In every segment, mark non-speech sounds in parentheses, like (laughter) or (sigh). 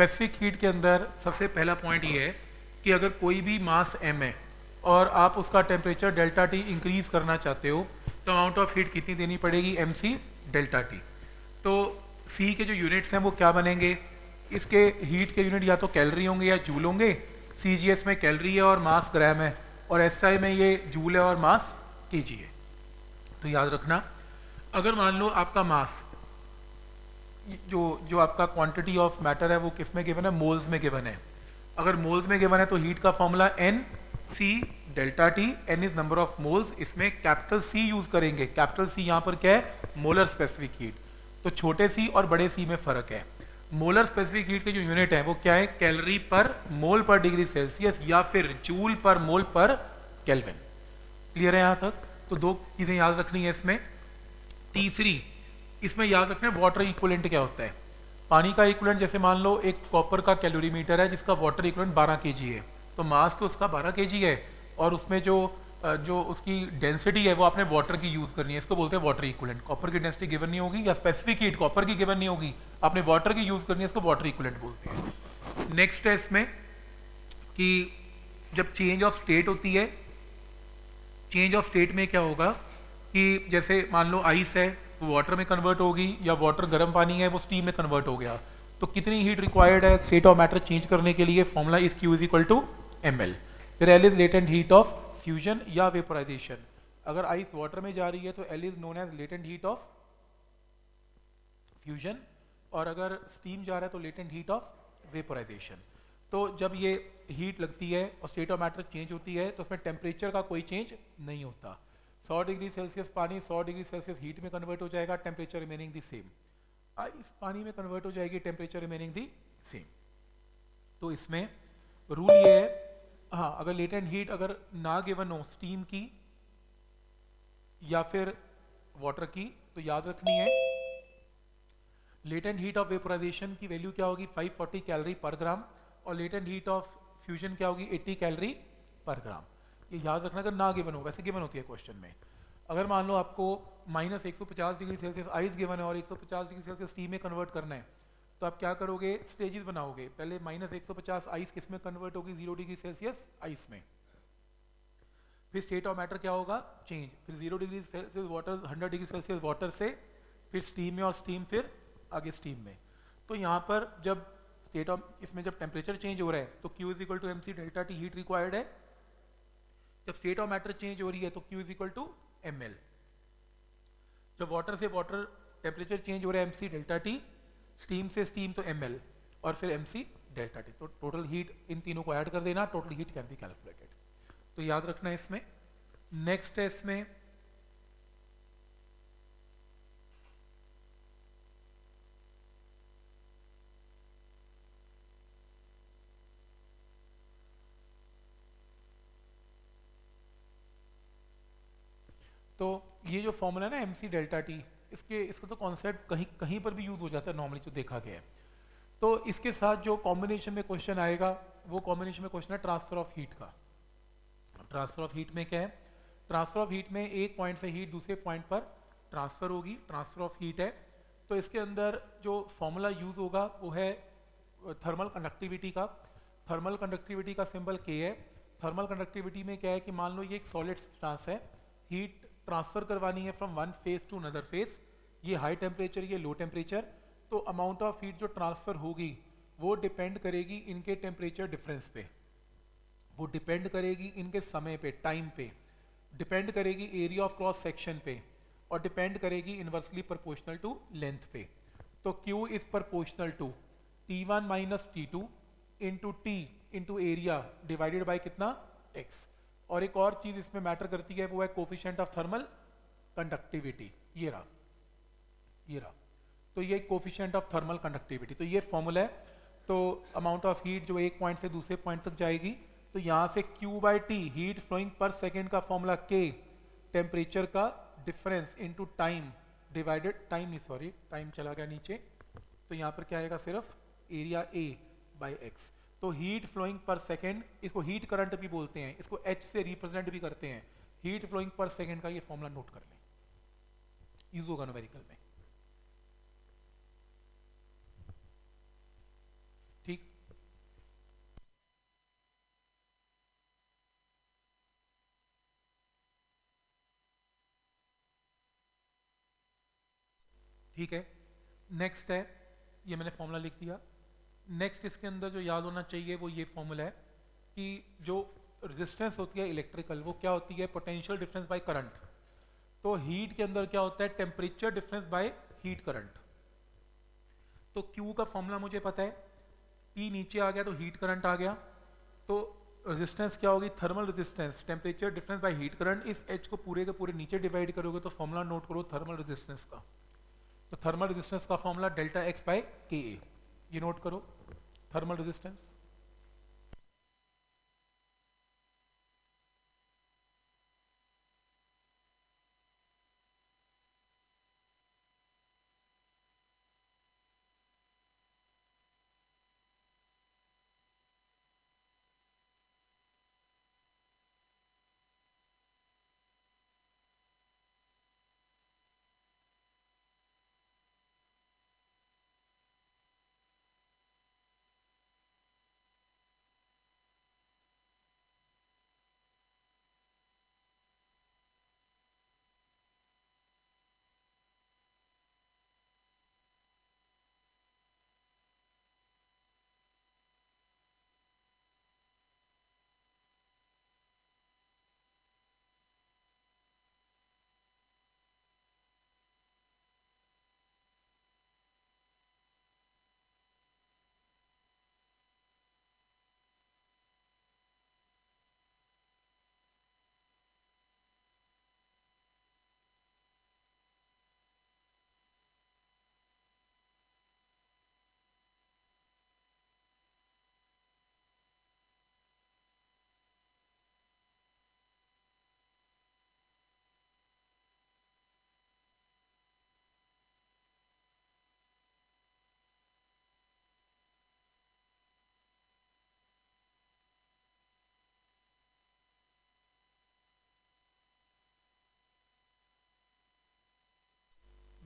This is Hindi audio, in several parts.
स्पेसिफिक हीट के अंदर सबसे पहला पॉइंट ये है कि अगर कोई भी मास एम है और आप उसका टेम्परेचर डेल्टा टी इंक्रीज करना चाहते हो तो अमाउंट ऑफ़ हीट कितनी देनी पड़ेगी? एम सी डेल्टा टी तो सी के जो यूनिट्स हैं वो क्या बनेंगे? इसके हीट के यूनिट या तो कैलरी होंगे या जूल होंगे। सी जी एस में कैलरी है और मास ग्राम है और एस आई में ये जूल है और मास के जी है। तो याद रखना, अगर मान लो आपका मास जो जो आपका क्वांटिटी ऑफ़ मैटर है, वो किसमें गिवन है? मोल्स में गिवन है। अगर मोल्स में गिवन है तो हीट का formula N C delta T N is number of moles इसमें कैपिटल सी यूज़ करेंगे। कैपिटल सी यहाँ पर क्या है? मोलर स्पेसिफिक हीट तो छोटे सी और बड़े सी में फ़र्क है। मोलर स्पेसिफिक हीट के जो यूनिट है, वो क्या है? कैलोरी पर मोल पर डिग्री सेल्सियस या फिर जूल पर मोल पर केल्विन क्लियर है यहाँ तक? तो दो चीज़ें याद रखनी है इसमें। तीसरी इसमें याद रखना वाटर इक्वलेंट क्या होता है? पानी का इक्वलेंट जैसे मान लो, एक कॉपर का कैलोरीमीटर है, जिसका वाटर इक्वलेंट 12 के है। तो मास तो उसका 12 के है और उसमें जो जो उसकी डेंसिटी है, वो आपने वाटर की यूज़ करनी है। इसको बोलते हैं वाटर इक्वलेंट कॉपर की डेंसिटी गिवन नहीं होगी या स्पेसिफिक हीट कॉपर की गिवन नहीं होगी। आपने वाटर की यूज़ करनी है, इसको वाटर इक्वलेंट बोलते हैं। नेक्स्ट है इसमें कि जब चेंज ऑफ़ स्टेट होती है चेंज ऑफ़ स्टेट में क्या होगा कि जैसे मान लो आइस है वो वाटर में कन्वर्ट होगी या वाटर गर्म पानी है, वो स्टीम में कन्वर्ट हो गया। तो कितनी हीट रिक्वायर्ड है स्टेट ऑफ़ मैटर चेंज करने के लिए? Formula is Q is equal to M L फिर L is latent heat of fusion या वेपोराइजेशन अगर आइस वाटर में जा रही है तो L is known as latent heat of fusion और अगर स्टीम जा रहा है तो लेटेंट हीट ऑफ़ वेपोराइजेशन तो जब ये हीट लगती है और स्टेट ऑफ़ मैटर चेंज होती है तो उसमें टेम्परेचर का कोई चेंज नहीं होता। 100 डिग्री सेल्सियस पानी 100 डिग्री सेल्सियस हीट में कन्वर्ट हो जाएगा टेम्परेचर रिमेनिंग दी सेम इस पानी में कन्वर्ट हो जाएगी टेम्परेचर रिमेनिंग दी सेम तो इसमें रूल ये है हाँ अगर लेटेंट हीट अगर ना गिवन हो स्टीम की, या फिर वाटर की तो याद रखनी है लेटेंट हीट ऑफ़ वेपोराइजेशन की वैल्यू क्या होगी? 540 कैलोरी पर ग्राम और लेटेंट हीट ऑफ़ फ्यूजन क्या होगी? 80 कैलोरी पर ग्राम ये याद रखना, अगर ना गिवन हो, वैसे गिवन होती है क्वेश्चन में। अगर मान लो आपको माइनस एक डिग्री सेल्सियस आइस गिवन है और 150 डिग्री सेल्सियस स्टीम में कन्वर्ट करना है तो आप क्या करोगे? स्टेजेस बनाओगे। पहले माइनस एक आइस किसमें कन्वर्ट होगी? ज़ीरो डिग्री सेल्सियस आइस में। फिर स्टेट ऑफ़ मैटर क्या होगा? चेंज फिर zero degree Celsius water hundred degree Celsius water से, फिर स्टीम में और स्टीम फिर आगे स्टीम में। तो यहाँ पर जब स्टेट ऑफ़ इसमें जब टेम्परेचर चेंज हो रहा है तो Q is equal to M C delta T heat required है। जब स्टेट ऑफ़ मैटर चेंज हो रही है तो Q is equal to M L जब वाटर से वाटर टेम्परेचर चेंज हो रहा है M C delta T steam से स्टीम तो एम एल और फिर एम सी डेल्टा टी तो टोटल हीट इन तीनों को ऐड कर देना total heat can be calculated तो याद रखना है इसमें. नेक्स्ट है इसमें तो जो फॉर्मूला है ना एम सी डेल्टा टी इसके, इसका तो कॉन्सेप्ट कहीं कहीं पर भी यूज़ हो जाता है नॉर्मली जो देखा गया है। तो इसके साथ जो कॉम्बिनेशन में क्वेश्चन आएगा, वो कॉम्बिनेशन में क्वेश्चन है ट्रांसफ़र ऑफ़ हीट का। ट्रांसफ़र ऑफ़ हीट में क्या है? ट्रांसफ़र ऑफ़ हीट में एक पॉइंट से हीट दूसरे पॉइंट पर ट्रांसफ़र होगी ट्रांसफ़र ऑफ़ हीट है। तो इसके अंदर जो फॉर्मूला यूज़ होगा, वो है थर्मल कंडक्टिविटी का। थर्मल कंडक्टिविटी का सिंबल के है। थर्मल कंडक्टिविटी में क्या है कि मान लो ये एक सॉलिड सब्सटेंस है हीट ट्रांसफ़र करवानी है from one phase to another phase ये हाई टेम्परेचर ये लो टेम्परेचर तो अमाउंट ऑफ़ हीट जो ट्रांसफ़र होगी, वो डिपेंड करेगी इनके टेम्परेचर डिफरेंस पे। वो डिपेंड करेगी इनके समय पे टाइम पे। डिपेंड करेगी एरिया ऑफ़ क्रॉस सेक्शन पे और डिपेंड करेगी इनवर्सली प्रोपोर्शनल टू लेंथ पे। तो Q is proportional to T one minus T two into T into area divided by कितना? X और एक और चीज़ इसमें मैटर करती है, वो है कोफिशियंट ऑफ़ थर्मल कंडक्टिविटी ये रहा ये रहा। तो ये कोफिशियंट ऑफ़ थर्मल कंडक्टिविटी तो ये फॉर्मूला है। तो अमाउंट ऑफ़ हीट जो एक पॉइंट से दूसरे पॉइंट तक जाएगी तो यहाँ से Q by T heat flowing per second का फॉर्मूला K टेम्परेचर का difference into time divided time sorry time चला गया नीचे। तो यहाँ पर क्या आएगा सिर्फ़? एरिया A बाई एक्स तो हीट फ्लोइंग पर सेकेंड इसको हीट करंट भी बोलते हैं, इसको एच से रिप्रेजेंट भी करते हैं। हीट फ्लोइंग पर सेकेंड का ये फॉर्मूला नोट कर लें। यूज़ होगा नोमेरिकल में। ठीक? ठीक है? नेक्स्ट है, ये मैंने फॉर्मूला लिख दिया। नेक्स्ट इसके अंदर जो याद होना चाहिए वो ये फॉर्मूला है कि जो रेजिस्टेंस होती है इलेक्ट्रिकल वो क्या होती है? पोटेंशियल डिफरेंस बाय करंट तो हीट के अंदर क्या होता है? Temperature difference by heat current तो Q का फॉर्मूला मुझे पता है। P नीचे आ गया तो हीट करंट आ गया। तो रेजिस्टेंस क्या होगी? Thermal resistance temperature difference by heat current इस एच को पूरे के पूरे नीचे डिवाइड करोगे तो फॉर्मूला नोट करो थर्मल रेजिस्टेंस का। तो थर्मल रेजिस्टेंस का formula delta x by K ये नोट करो। थर्मल रेजिस्टेंस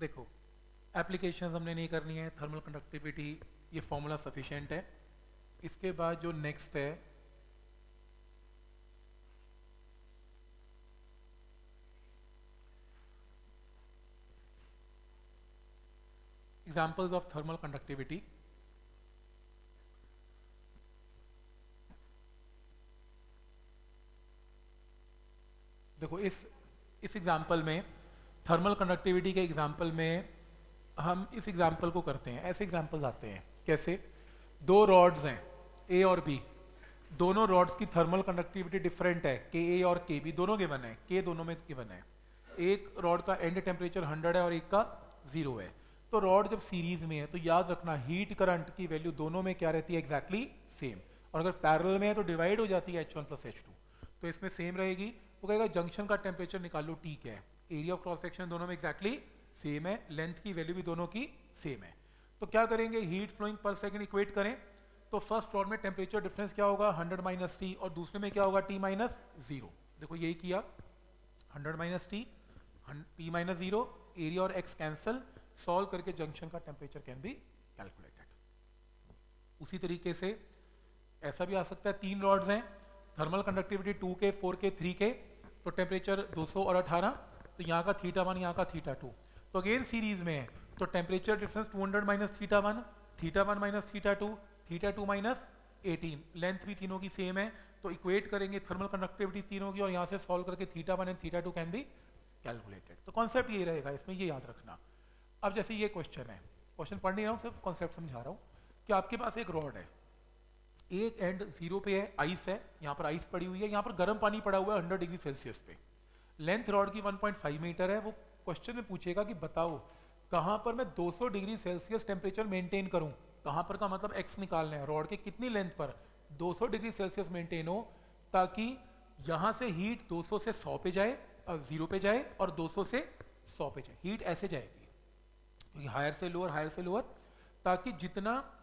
देखो एप्लीकेशन हमने नहीं करनी है थर्मल कंडक्टिविटी ये फॉर्मूला सफिशिएंट है। इसके बाद जो नेक्स्ट है एग्जाम्पल्स ऑफ़ थर्मल कंडक्टिविटी देखो, इस इस एग्ज़ाम्पल में थर्मल कंडक्टिविटी के एग्ज़ाम्पल में हम इस एग्ज़ाम्पल को करते हैं, ऐसे एग्जाम्पल्स आते हैं। कैसे? दो रॉड्स हैं ए और बी दोनों रॉड्स की थर्मल कंडक्टिविटी डिफरेंट है के ए और के बी दोनों के है के दोनों में गिवन है। एक रॉड का एंड टेम्परेचर 100 है और एक का ज़ीरो है। तो रॉड जब सीरीज़ में है तो याद रखना हीट करंट की वैल्यू दोनों में क्या रहती है? एग्जैक्टली exactly सेम और अगर पैरल में है तो डिवाइड हो जाती है H one plus H two तो इसमें सेम रहेगी। वो कहेगा जंक्शन का टेम्परेचर निकाल लो ठीक है? एरिया ऑफ़ क्रॉस सेक्शन दोनों में एक्जैक्टली exactly सेम है लेंथ की वैल्यू भी दोनों की सेम है। तो क्या करेंगे heat flowing per second equate करें तो फ़र्स्ट फ्लोर में टेम्परेचर डिफरेंस क्या होगा 100 माइनस टी और दूसरे में क्या होगा टी माइनस ज़ीरो देखो यही किया 100 minus T T minus zero area और एक्स कैंसल सॉल्व करके जंक्शन का टेम्परेचर कैन बी कैलकुलेटेड उसी तरीके से ऐसा भी आ सकता है, तीन रॉड्स हैं thermal conductivity two K four K three K तो टेम्परेचर 200 और 18 तो यहाँ का थीटा वन यहाँ का थीटा टू तो अगेन सीरीज़ में है तो temperature difference 200 hundred minus theta one theta one minus theta two theta two minus eighteen length भी तीनों की सेम है तो इक्वेट करेंगे थर्मल कंडक्टिविटी तीनों की और यहाँ से सॉल्व करके theta one and theta two can be calculated तो कॉन्सेप्ट ये रहेगा, इसमें ये याद रखना। अब जैसे ये क्वेश्चन है क्वेश्चन पढ़ नहीं रहा हूँ, सिर्फ़ कॉन्सेप्ट समझा रहा हूँ कि आपके पास एक रॉड है। एक एंड ज़ीरो पे है आइस है, यहाँ पर आइस पड़ी हुई है, यहाँ पर गर्म पानी पड़ा हुआ है हंड्रेड डिग्री सेल्सियस पे। लेंथ रॉड की 1.5 मीटर है, वो क्वेश्चन में पूछेगा कि बताओ, कहाँ पर मैं 200 डिग्री सेल्सियस टेम्परेचर मेंटेन करूँ? कहाँ पर का मतलब एक्स निकालना है? रॉड के कितनी लेंथ पर? 200 डिग्री सेल्सियस मेंटेन हो, ताकि यहाँ से हीट 200 से 100 पे जाए और ज़ीरो पे जाए और 200 से 100 पे जाए। हीट ऐसे जाएगी। क्योंकि हायर से लोअर हायर से लोअर ताकि जितना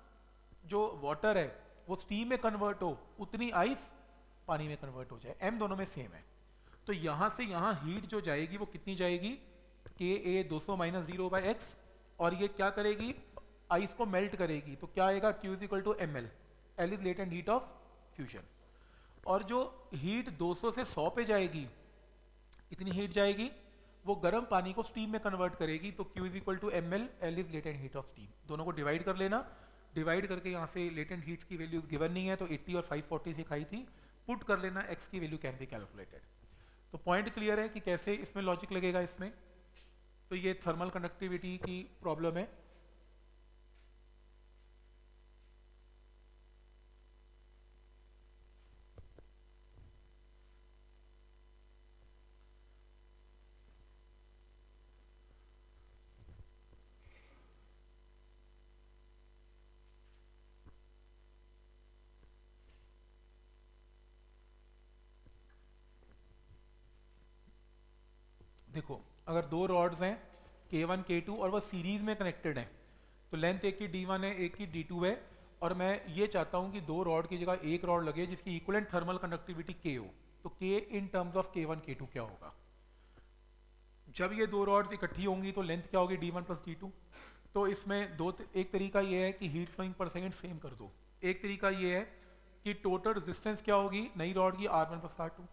जो वाटर है, वो स्टीम में कन्वर्ट हो, उतनी आइस पानी में कन्वर्ट हो जाए। एम दोनों में सेम है। तो यहाँ से यहाँ हीट जो जाएगी, वो कितनी जाएगी? के ए दो सौ माइनस ज़ीरो बाई एक्स और ये क्या करेगी? आइस को मेल्ट करेगी। तो क्या आएगा? Q is equal to M L L is latent heat of fusion और जो हीट 200 से 100 पे जाएगी, इतनी हीट जाएगी, वो गर्म पानी को स्टीम में कन्वर्ट करेगी तो Q is equal to M L L is latent heat of steam दोनों को डिवाइड कर लेना। डिवाइड करके यहाँ से लेटेंट हीट की वैल्यूज़ गिवन नहीं है तो 80 और 540 सिखाई थी। पुट कर लेना, x की वैल्यू कैन बी कैलकुलेटेड तो पॉइंट क्लियर है कि कैसे इसमें लॉजिक लगेगा इसमें? तो ये थर्मल कंडक्टिविटी की प्रॉब्लम है। देखो, अगर दो रॉड्स हैं के वन के टू और वह सीरीज़ में कनेक्टेड हैं तो लेंथ एक की डी वन है, एक की डी टू है, और मैं ये चाहता हूँ कि दो रॉड की जगह एक रॉड लगे जिसकी इक्वलेंट थर्मल कंडक्टिविटी के हो तो K in terms of K one K two क्या होगा? जब ये दो रॉड्स इकट्ठी होंगी तो लेंथ क्या होगी D one plus D two तो इसमें दो एक तरीका ये है कि heat flowing per second same कर दो। एक तरीका ये है कि टोटल रेजिस्टेंस क्या होगी नई रॉड की R one plus R two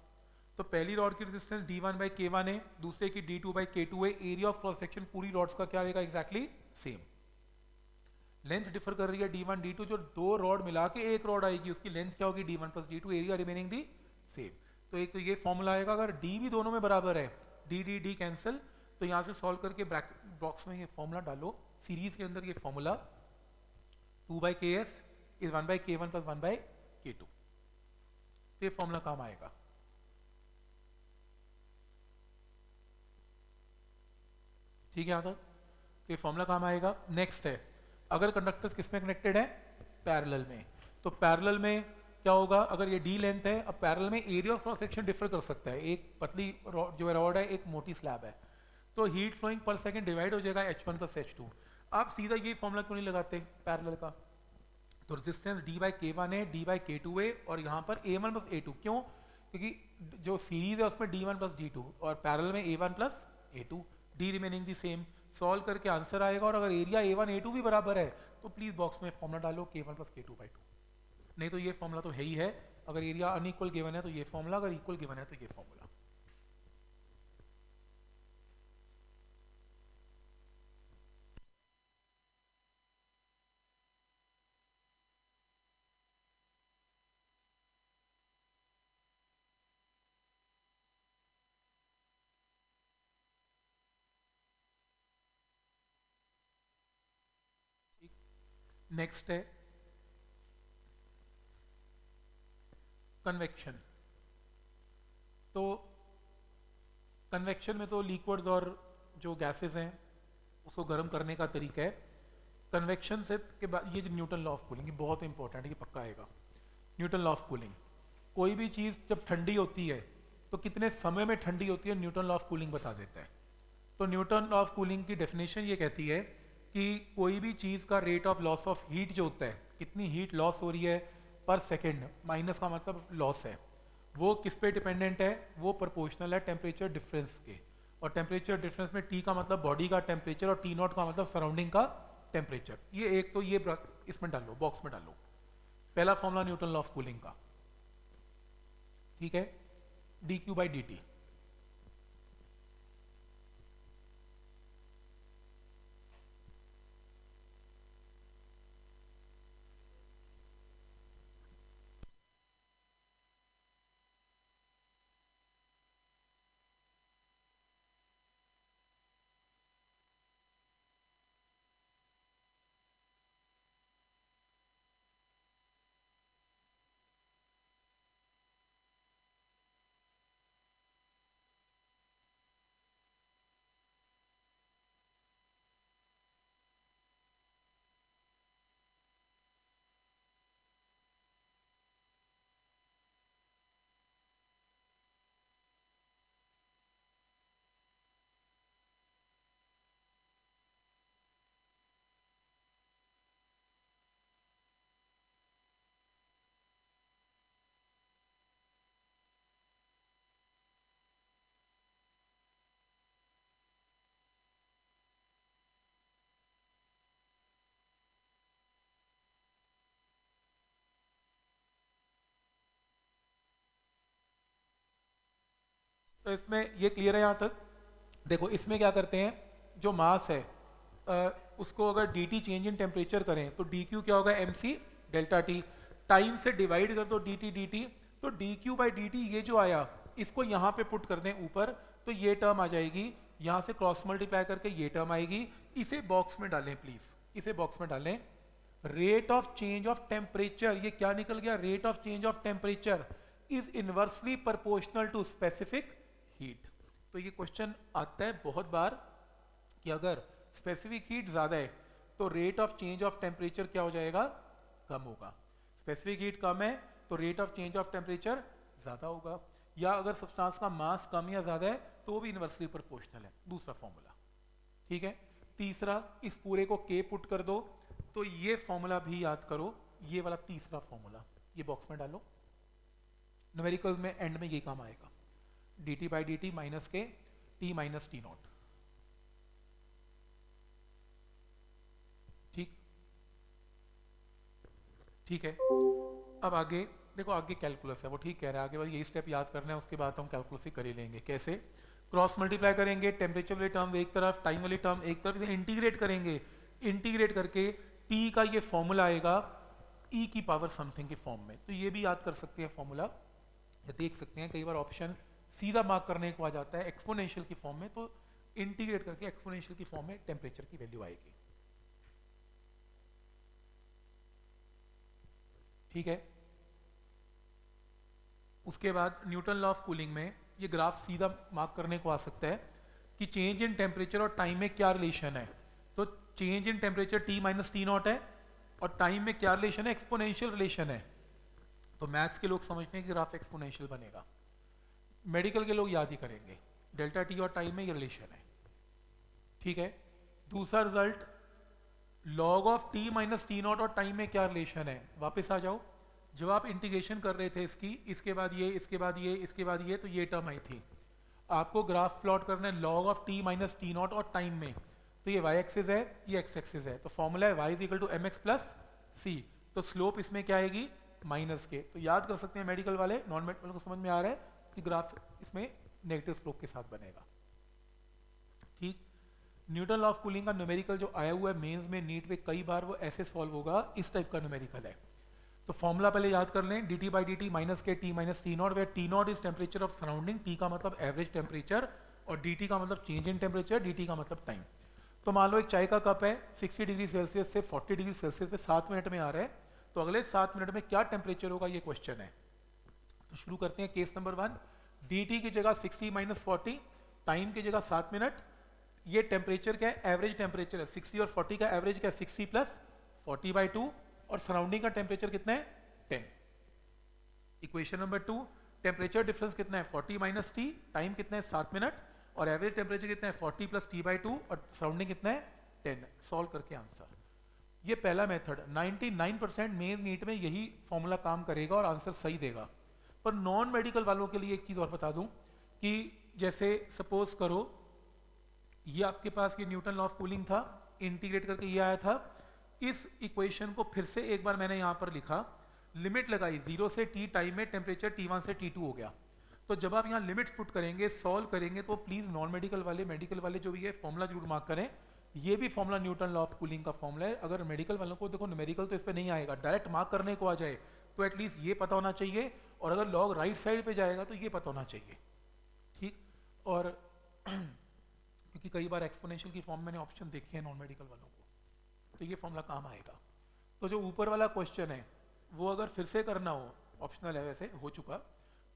तो पहली रॉड की resistance D one by K one है, दूसरे की D two by K two है एरिया ऑफ़ क्रॉस सेक्शन पूरी रॉड्स का क्या रहेगा एग्जैक्टली सेम लेंथ डिफर कर रही है डी वन डी टू जो दो रॉड मिला के एक रॉड आएगी, उसकी लेंथ क्या होगी? D one plus D two area remaining the same तो एक तो ये फॉर्मूला आएगा, अगर डी भी दोनों में बराबर है डी डी डी कैंसिल तो यहाँ से सॉल्व करके बॉक्स में ये फॉर्मूला डालो सीरीज़ के अंदर ये formula two by K S is one by K one plus one by K two तो ये फॉर्मूला काम आएगा. ठीक है यहाँ तक तो ये फॉर्मूला काम आएगा? नेक्स्ट है। अगर कंडक्टर्स किसमें कनेक्टेड है? पैरेलल में। तो पैरेलल में क्या होगा? अगर ये डी लेंथ है, अब पैरेलल में area of cross section differ कर सकता है। एक पतली जो रॉड है, एक मोटी स्लैब है। तो heat flowing per second divide हो जाएगा H one plus H two आप सीधा ये फॉर्मूला क्यों नहीं लगाते? पैरेलल का। तो resistance D by K one है डी बाई के टू है, और यहाँ पर A one plus A two क्यों? क्योंकि जो सीरीज़ है, उसमें D one plus D two और पैरेलल में A one plus A two D remaining the same solve करके आंसर आएगा और अगर area A one A two भी बराबर है तो प्लीज़ बॉक्स में फॉर्मुला डालो K one plus K two by two नहीं तो ये फॉर्मुला तो है ही है। अगर एरिया अनइक्वल गिवन है तो ये फॉर्मुला अगर इक्वल गिवन है तो ये फॉर्मुला नेक्स्ट है कन्वेक्शन तो कन्वेक्शन में तो लिक्विड्स और जो गैसेस हैं, उसको गर्म करने का तरीका है। कन्वेक्शन से के बाद, ये जो न्यूटन लॉ ऑफ़ कूलिंग बहुत इंपॉर्टेंट है, ये पक्का आएगा। न्यूटन लॉ ऑफ़ कूलिंग कोई भी चीज़ जब ठंडी होती है तो कितने समय में ठंडी होती है न्यूटन लॉ ऑफ़ कूलिंग बता देता है। तो न्यूटन लॉ ऑफ़ कूलिंग की डेफिनेशन ये कहती है कि कोई भी चीज़ का rate of loss of heat जो होता है, कितनी हीट लॉस हो रही है पर सेकेंड माइनस का मतलब लॉस है। वो किस पे डिपेंडेंट है? वो प्रोपोर्शनल है टेम्परेचर डिफरेंस के। और टेम्परेचर डिफरेंस में टी का मतलब बॉडी का टेम्परेचर और टी नॉट का मतलब सराउंडिंग का टेम्परेचर ये एक तो ये इसमें डालो बॉक्स में डालो। पहला formula Newton law of cooling का। ठीक है? D Q by D T तो इसमें ये क्लियर है यहाँ तक। देखो इसमें क्या करते हैं जो मास है आ, उसको अगर D T change in temperature करें तो डी क्यू क्या होगा M C delta T time से डिवाइड कर दो डी टी डी टी तो D Q by D T ये जो आया इसको यहाँ पे पुट कर दें ऊपर तो ये टर्म आ जाएगी। यहाँ से क्रॉस मल्टीप्लाई करके ये टर्म आएगी। इसे बॉक्स में डालें प्लीज़ इसे बॉक्स में डालें। Rate of change of temperature ये क्या निकल गया? Rate of change of temperature is inversely proportional to specific heat तो ये क्वेश्चन आता है बहुत बार कि अगर स्पेसिफिक हीट ज़्यादा है तो rate of change of temperature क्या हो जाएगा? कम होगा। स्पेसिफिक हीट कम है तो rate of change of temperature ज़्यादा होगा। या अगर सब्सटेंस का मास कम या ज़्यादा है तो भी इनवर्सली प्रोपोर्शनल है। दूसरा फॉर्मूला ठीक है? तीसरा, इस पूरे को के पुट कर दो तो ये फॉर्मूला भी याद करो, ये वाला तीसरा फॉर्मूला ये बॉक्स में डालो। न्यूमेरिकल में एंड में ये काम आएगा। D T by D T minus K T minus T naught ठीक? ठीक है? अब आगे, देखो आगे कैलकुलस है, वो ठीक कह रहा है। आगे बस यही स्टेप याद करना है, उसके बाद हम कैलकुलस ही कर ही लेंगे। कैसे? क्रॉस मल्टीप्लाई करेंगे टेम्परेचर वाली टर्म एक तरफ़ टाइम वाली टर्म एक तरफ़ इंटीग्रेट करेंगे। इंटीग्रेट करके टी का ये फॉर्मूला आएगा ई e की पावर समथिंग के फॉर्म में। तो ये भी याद कर सकते हैं फॉर्मूला देख सकते हैं, कई बार ऑप्शन सीधा मार्क करने को आ जाता है एक्सपोनेंशियल की फॉर्म में तो इंटीग्रेट करके एक्सपोनेंशियल की फॉर्म में टेम्परेचर की वैल्यू आएगी। ठीक है? उसके बाद न्यूटन लॉ ऑफ़ कूलिंग में ये ग्राफ सीधा मार्क करने को आ सकता है कि चेंज इन टेम्परेचर और टाइम में क्या रिलेशन है। तो change in temperature T minus T naught है और टाइम में क्या रिलेशन है? एक्सपोनेंशियल रिलेशन है। तो मैथ्स के लोग समझते हैं कि ग्राफ एक्सपोनेंशियल बनेगा। मेडिकल के लोग याद ही करेंगे। डेल्टा टी और टाइम में ये रिलेशन है। ठीक है? दूसरा result, log of T minus T naught और टाइम में क्या रिलेशन है? वापस आ जाओ। जब आप इंटीग्रेशन कर रहे थे इसकी, इसके बाद ये, इसके बाद ये, इसके बाद ये तो ये टर्म आई थी। आपको ग्राफ प्लॉट करना है log of T minus T naught और टाइम में। तो ये वाई एक्सिस है, ये एक्स एक्सिस है। तो फॉर्मूला है Y is equal to M X plus C तो स्लोप इसमें क्या आएगी? माइनस के। तो याद कर सकते हैं मेडिकल वाले नॉन मेडिकल को समझ में आ रहा है। कि ग्राफ इसमें नेगेटिव स्लोप के साथ बनेगा। ठीक? न्यूटन ऑफ़ कूलिंग का न्यूमेरिकल जो आया हुआ है मेंस में नीट पे कई बार वो ऐसे सॉल्व होगा, इस टाइप का न्यूमेरिकल है। तो फॉर्मूला पहले याद कर लें D T by D T minus K T minus T naught where T naught is temperature of surrounding T का मतलब एवरेज टेम्परेचर और डी टी का मतलब change in temperature D T का मतलब टाइम तो मान लो एक चाय का कप है 60 डिग्री सेल्सियस से 40 डिग्री सेल्सियस पे सात मिनट में आ रहा है तो अगले सात मिनट में क्या टेम्परेचर होगा, ये क्वेश्चन है। तो शुरू करते हैं केस नंबर वन। डी की जगह 60 माइनस फोर्टी टाइम की जगह सात मिनट ये टेम्परेचर क्या है? एवरेज टेम्परेचर है। 60 और 40 का एवरेज क्या है? 60 प्लस 40 बाई टू और सराउंडिंग का टेम्परेचर कितना है? 10 equation number two temperature difference कितना है? 40 माइनस टी टाइम कितना है? सात मिनट और एवरेज टेम्परेचर कितना है? 40 प्लस टी बाई टू और सराउंडिंग कितना है? टेन सॉल्व करके आंसर ये पहला मेथड 99 परसेंट मेन नीट में यही फॉर्मूला काम करेगा और आंसर सही देगा। पर नॉन मेडिकल वालों के लिए एक चीज़ और बता दूँ कि जैसे सपोज़ करो, ये आपके पास ये न्यूटन लॉ ऑफ़ कूलिंग था इंटीग्रेट करके ये आया था, इस इक्वेशन को फिर से एक बार मैंने यहाँ पर लिखा लिमिट लगाई ज़ीरो से टी टाइम में टेम्परेचर टी से टी हो गया। तो जब आप यहाँ लिमिट्स पुट करेंगे सॉल्व करेंगे तो प्लीज़ नॉन मेडिकल वाले मेडिकल वाले जो भी है फॉर्मुला ज़रूर मार्क करें। ये भी formula Newton law of cooling का फॉर्मुला है। अगर मेडिकल वालों को, देखो मेडिकल तो इस पर नहीं आएगा डायरेक्ट मार्क करने को आ जाए तो एटलीस्ट ये पता होना चाहिए और अगर लॉग राइट साइड पे जाएगा तो ये पता होना चाहिए ठीक और (clears throat) क्योंकि कई बार एक्सपोनेंशियल की फॉर्म मैंने ऑप्शन देखे हैं नॉन मेडिकल वालों को तो ये फॉर्मूला काम आएगा। तो जो ऊपर वाला क्वेश्चन है, वो अगर फिर से करना हो ऑप्शनल है वैसे, हो चुका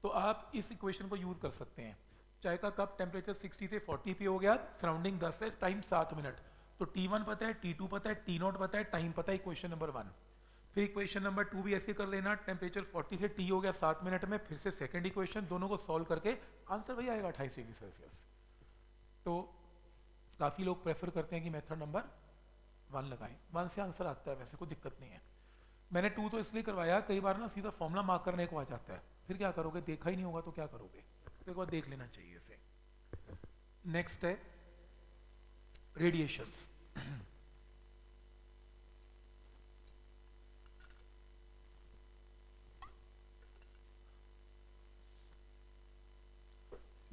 तो आप इस इक्वेशन को यूज़ कर सकते हैं। चाय का कप टेम्परेचर 60 से 40 पे हो गया सराउंडिंग 10 है टाइम 7 मिनट। तो T1 पता है T2 पता है, T नॉट पता है टाइम पता है इक्वेशन नंबर वन फिर इक्वेशन नंबर टू भी ऐसे कर लेना टेम्परेचर 40 से टी हो गया सात मिनट में, फिर से सेकंड इक्वेशन दोनों को सॉल्व करके आंसर वही आएगा अट्ठाईस डिग्री सेल्सियस। तो काफ़ी लोग प्रेफर करते हैं कि मेथड नंबर वन लगाएँ। वन से आंसर आता है, वैसे कोई दिक्कत नहीं है। मैंने टू तो इसलिए करवाया, कई बार ना सीधा फॉर्मूला मार्क करने को आ जाता है। फिर क्या करोगे? देखा ही नहीं होगा तो क्या करोगे? तो एक बार देख लेना चाहिए इसे। नेक्स्ट है रेडिएशंस (clears throat)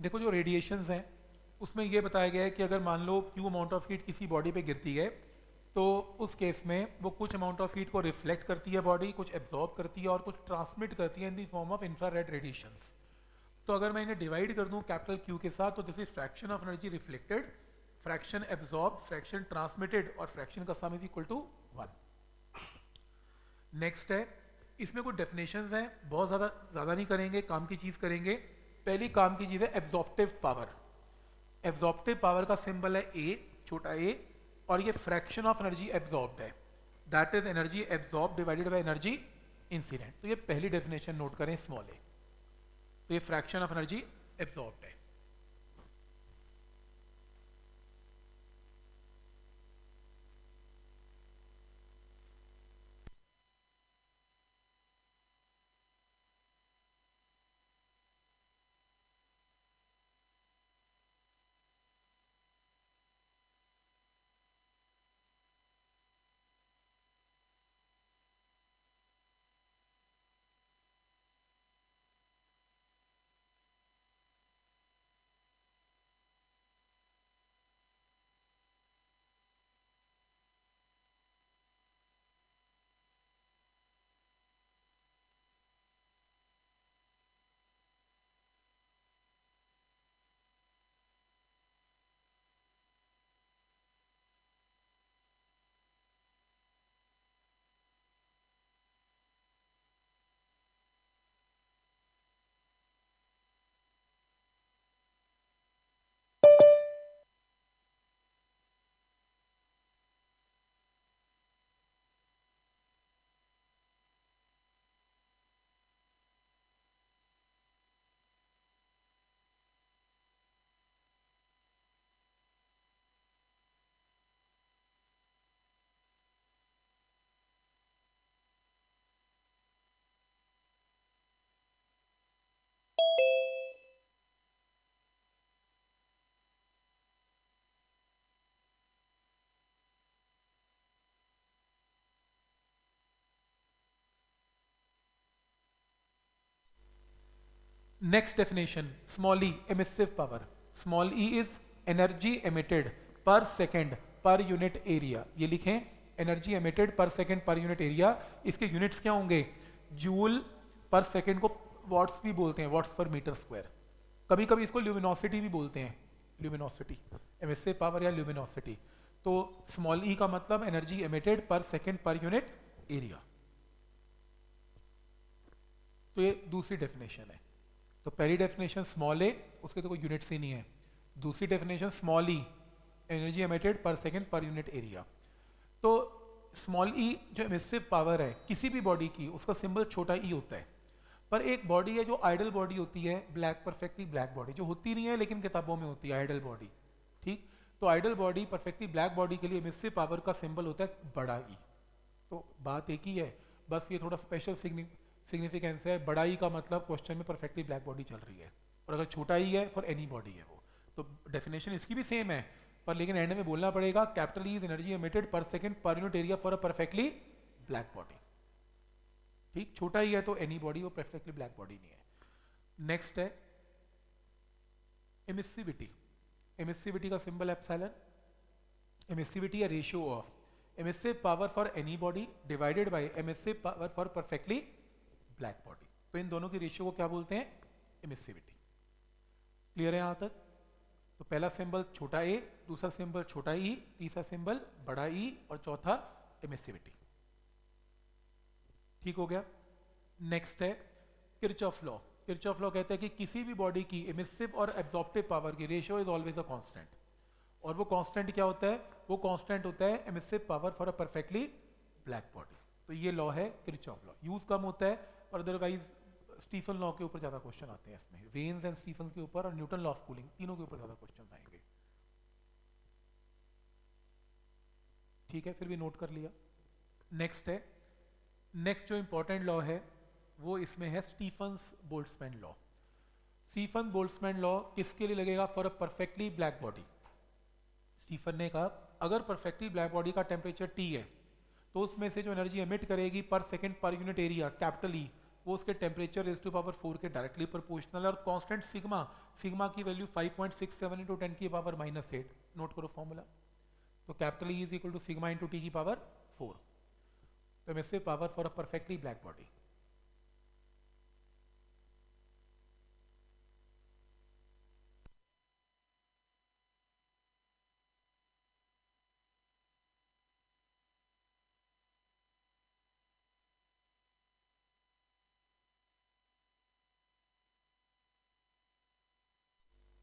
देखो जो रेडिएशन हैं, उसमें ये बताया गया है कि अगर मान लो क्यू अमाउंट ऑफ़ हीट किसी बॉडी पे गिरती है तो उस केस में वो कुछ अमाउंट ऑफ़ हीट को रिफ्लेक्ट करती है बॉडी कुछ एब्जॉर्ब करती है और कुछ ट्रांसमिट करती है in the form of infrared radiations तो अगर मैं इन्हें डिवाइड कर दूँ कैपिटल क्यू के साथ तो this is fraction of energy reflected fraction absorb fraction transmitted और फ्रैक्शन का sum is equal to one next है, इसमें कुछ डेफिनेशन हैं, बहुत ज़्यादा ज़्यादा नहीं करेंगे, काम की चीज़ करेंगे। पहली काम की चीज़ है एब्जॉर्प्टिव पावर एब्जॉर्प्टिव पावर का सिंबल है ए छोटा ए और ये फ्रैक्शन ऑफ़ एनर्जी एब्जॉर्ब है. That is energy absorb divided by energy incident तो ये पहली डेफिनेशन नोट करें स्मॉल ए तो ये फ्रैक्शन ऑफ़ एनर्जी एब्जॉर्ब है. Next definition, small e, emissive power. Small e is energy emitted per second per unit area. ये लिखें energy emitted per second per unit area इसके यूनिट्स क्या होंगे? जूल पर सेकेंड को वॉट्स भी बोलते हैं वॉट्स पर मीटर स्क्वायर कभी कभी इसको ल्यूमिनोसिटी भी बोलते हैं ल्यूमिनोसिटी एमिसिव पावर या ल्यूमिनोसिटी तो स्मॉल ई e का मतलब energy emitted per second per unit area तो ये दूसरी डेफिनेशन है। तो पहली डेफिनेशन स्मॉल ए उसके तो कोई यूनिट्स ही नहीं है। दूसरी definition small E energy emitted per second per unit area तो स्मॉल ई e जो एमिसिव पावर है, किसी भी बॉडी की, उसका सिंबल छोटा ई e होता है। पर एक बॉडी है जो आइडल बॉडी होती है ब्लैक परफेक्टली ब्लैक बॉडी जो होती नहीं है, लेकिन किताबों में होती है आइडल बॉडी ठीक? तो ideal body perfectly black body के लिए एमिसिव पावर का सिंबल होता है बड़ा ई e। तो बात एक ही है, बस ये थोड़ा स्पेशल सिग्निफिकेंस है, बड़ाई का मतलब क्वेश्चन में परफेक्टली ब्लैक बॉडी चल रही है। और अगर छोटा ही है फॉर एनी बॉडी है वो। तो डेफिनेशन इसकी भी सेम है, पर लेकिन एंड में बोलना पड़ेगा capital is energy emitted per second per unit area for a perfectly black body ठीक? छोटा ही है तो एनी बॉडी वो परफेक्टली ब्लैक बॉडी नहीं है। नेक्स्ट है एमिसिविटी एमिसिविटी का सिंबल एप्साइलन एमिसिविटी या ratio of emissive power for any body divided by emissive power for perfectly black body तो इन दोनों की रेशियो को क्या बोलते हैं? इमिसिविटी क्लियर है यहाँ तक? तो पहला सिंबल छोटा ए दूसरा सिंबल छोटा ई तीसरा सिंबल बड़ा ई और चौथा इमिसिविटी ठीक हो गया? नेक्स्ट है किरचॉफ लॉ किरचॉफ लॉ कहते हैं कि किसी भी बॉडी की इमिसिव और एब्जॉर्प्टिव पावर की ratio is always a constant और वो कांस्टेंट क्या होता है? वो कांस्टेंट होता है emissive power for a perfectly black body तो ये लॉ है किरचॉफ लॉ यूज़ कम होता है और अदरवाइज़ स्टीफन लॉ के ऊपर ज़्यादा क्वेश्चन आते हैं इसमें। वेन्स एंड स्टीफन के ऊपर और न्यूटन लॉ ऑफ़ कूलिंग तीनों के ऊपर ज़्यादा क्वेश्चन आएँगे। ठीक है, फिर भी नोट कर लिया। नेक्स्ट है। नेक्स्ट जो इंपॉर्टेंट लॉ है, वो इसमें है Stefan's Boltzmann law Stefan Boltzmann law किसके लिए लगेगा? For a perfectly black body Stefan ने कहा, अगर परफेक्टली ब्लैक बॉडी का टेम्परेचर टी है तो उसमें से जो एनर्जी एमिट करेगी पर second per unit area capital E वो उसके temperature raise to power four के डायरेक्टली प्रोपोर्शनल है और कांस्टेंट सिग्मा सिग्मा की value 5.67 point six seven into ten की पावर माइनस एट नोट करो फॉर्मूला तो capital E is equal to sigma into T की पावर फोर तो power for a perfectly black body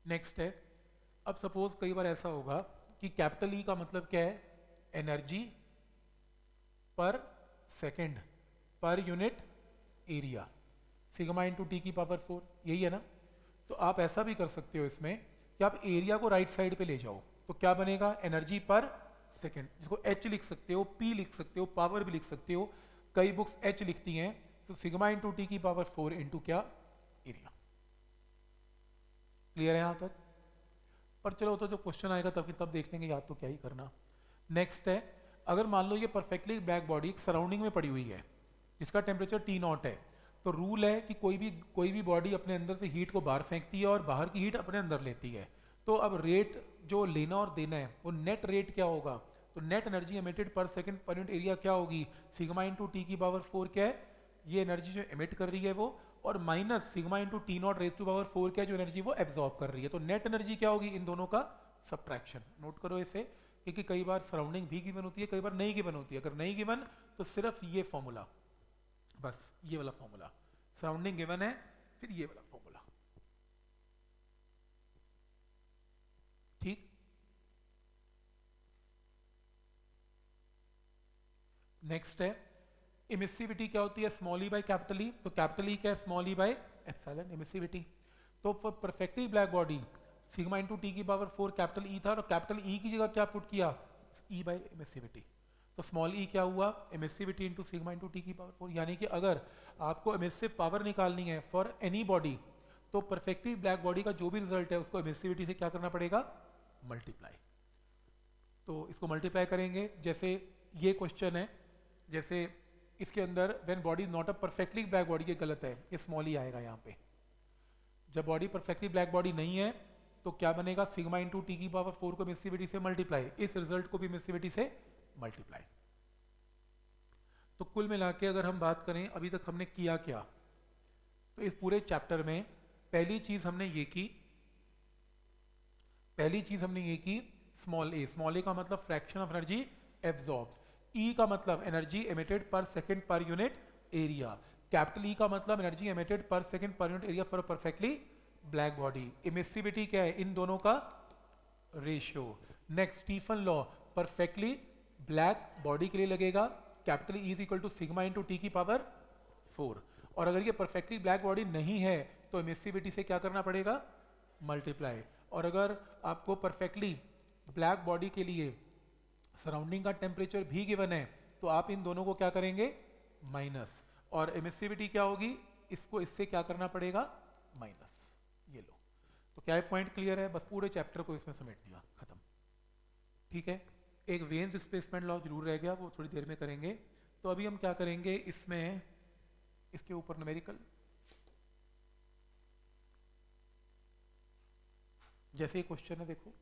next है अब सपोज़ कई बार ऐसा होगा कि कैपिटल ई e का मतलब क्या है? Energy per second per unit area sigma into T की पावर फोर यही है ना? तो आप ऐसा भी कर सकते हो इसमें कि आप एरिया को राइट साइड पे ले जाओ। तो क्या बनेगा? एनर्जी पर सेकेंड जिसको एच लिख सकते हो पी लिख सकते हो पावर भी लिख सकते हो। कई बुक्स एच लिखती हैं। तो सिग्मा इंटू टी की पावर फोर इंटू क्या? एरिया क्लियर है यहाँ तक? पर चलो तो जो क्वेश्चन आएगा तब तब देख लेंगे याद तो क्या ही करना। नेक्स्ट है, अगर मान लो ये परफेक्टली ब्लैक बॉडी एक सराउंडिंग में पड़ी हुई है जिसका टेम्परेचर टी नॉट है तो रूल है कि कोई भी कोई भी बॉडी अपने अंदर से हीट को बाहर फेंकती है और बाहर की हीट अपने अंदर लेती है। तो अब रेट जो लेना और देना है, वो नेट रेट क्या होगा? तो net energy emitted per second per unit area क्या होगी? सिग्मा इंटू टी की पावर फोर क्या है? ये एनर्जी जो एमिट कर रही है वो, और minus sigma into T naught raise to power four क्या जो एनर्जी वो एब्जॉर्ब कर रही है। तो नेट एनर्जी क्या होगी इन दोनों का? सब्ट्रैक्शन नोट करो इसे, क्योंकि कई बार सराउंडिंग भी गिवन होती है, कई बार नहीं गिवन होती है। अगर नहीं गिवन तो सिर्फ़ ये फॉर्मूला बस, ये वाला फॉर्मूला सराउंडिंग गिवन है, फिर ये वाला फॉर्मूला ठीक? नेक्स्ट है इमिसिविटी क्या होती है? Small E by capital E. तो कैपिटल ई क्या है? Small E by epsilon emissivity. तो for perfectly black body sigma into T की पावर फोर कैपिटल ई था और कैपिटल ई e की जगह क्या पुट किया? ई बाई इमिसिविटी तो स्मॉल ई e क्या हुआ? Emissivity into sigma into T की पावर फोर यानी कि अगर आपको एमिसिव पावर निकालनी है फॉर एनी बॉडी तो परफेक्टली ब्लैक बॉडी का जो भी रिज़ल्ट है, उसको एमिसिविटी से क्या करना पड़ेगा? मल्टीप्लाई तो इसको मल्टीप्लाई करेंगे। जैसे ये क्वेश्चन है, जैसे इसके अंदर when body not a perfectly black body ये गलत है। ये स्मॉल ही आएगा यहाँ पे। जब बॉडी परफेक्टली ब्लैक बॉडी नहीं है तो क्या बनेगा? सिग्मा इंटू टी की पावर फोर को मिसिविटी से मल्टीप्लाई इस रिज़ल्ट को भी मिसिविटी से मल्टीप्लाई तो कुल मिला के अगर हम बात करें, अभी तक हमने किया क्या? तो इस पूरे चैप्टर में पहली चीज़ हमने ये की। पहली चीज़ हमने ये की स्मॉल ए स्मॉल ए का मतलब fraction of energy absorb E का मतलब energy emitted per second per unit area capital E का मतलब energy emitted per second per unit area for perfectly black body emissivity क्या है? इन दोनों का ratio next Stefan law perfectly black body के लिए लगेगा. Capital E is equal to sigma into T की पावर फोर और अगर ये परफेक्टली ब्लैक बॉडी नहीं है तो इमिसिविटी से क्या करना पड़ेगा? मल्टीप्लाई और अगर आपको परफेक्टली ब्लैक बॉडी के लिए सराउंडिंग का टेम्परेचर भी गिवन है तो आप इन दोनों को क्या करेंगे? माइनस और एमिसिविटी क्या होगी? इसको, इससे क्या करना पड़ेगा? माइनस ये लो. तो क्या पॉइंट क्लियर है? बस पूरे चैप्टर को इसमें समेट दिया. खत्म. ठीक है? एक वेन डिस्प्लेसमेंट लॉ ज़रूर रह गया, वो थोड़ी देर में करेंगे. तो अभी हम क्या करेंगे? इसमें, इसके ऊपर न्यूमेरिकल जैसे क्वेश्चन है, देखो.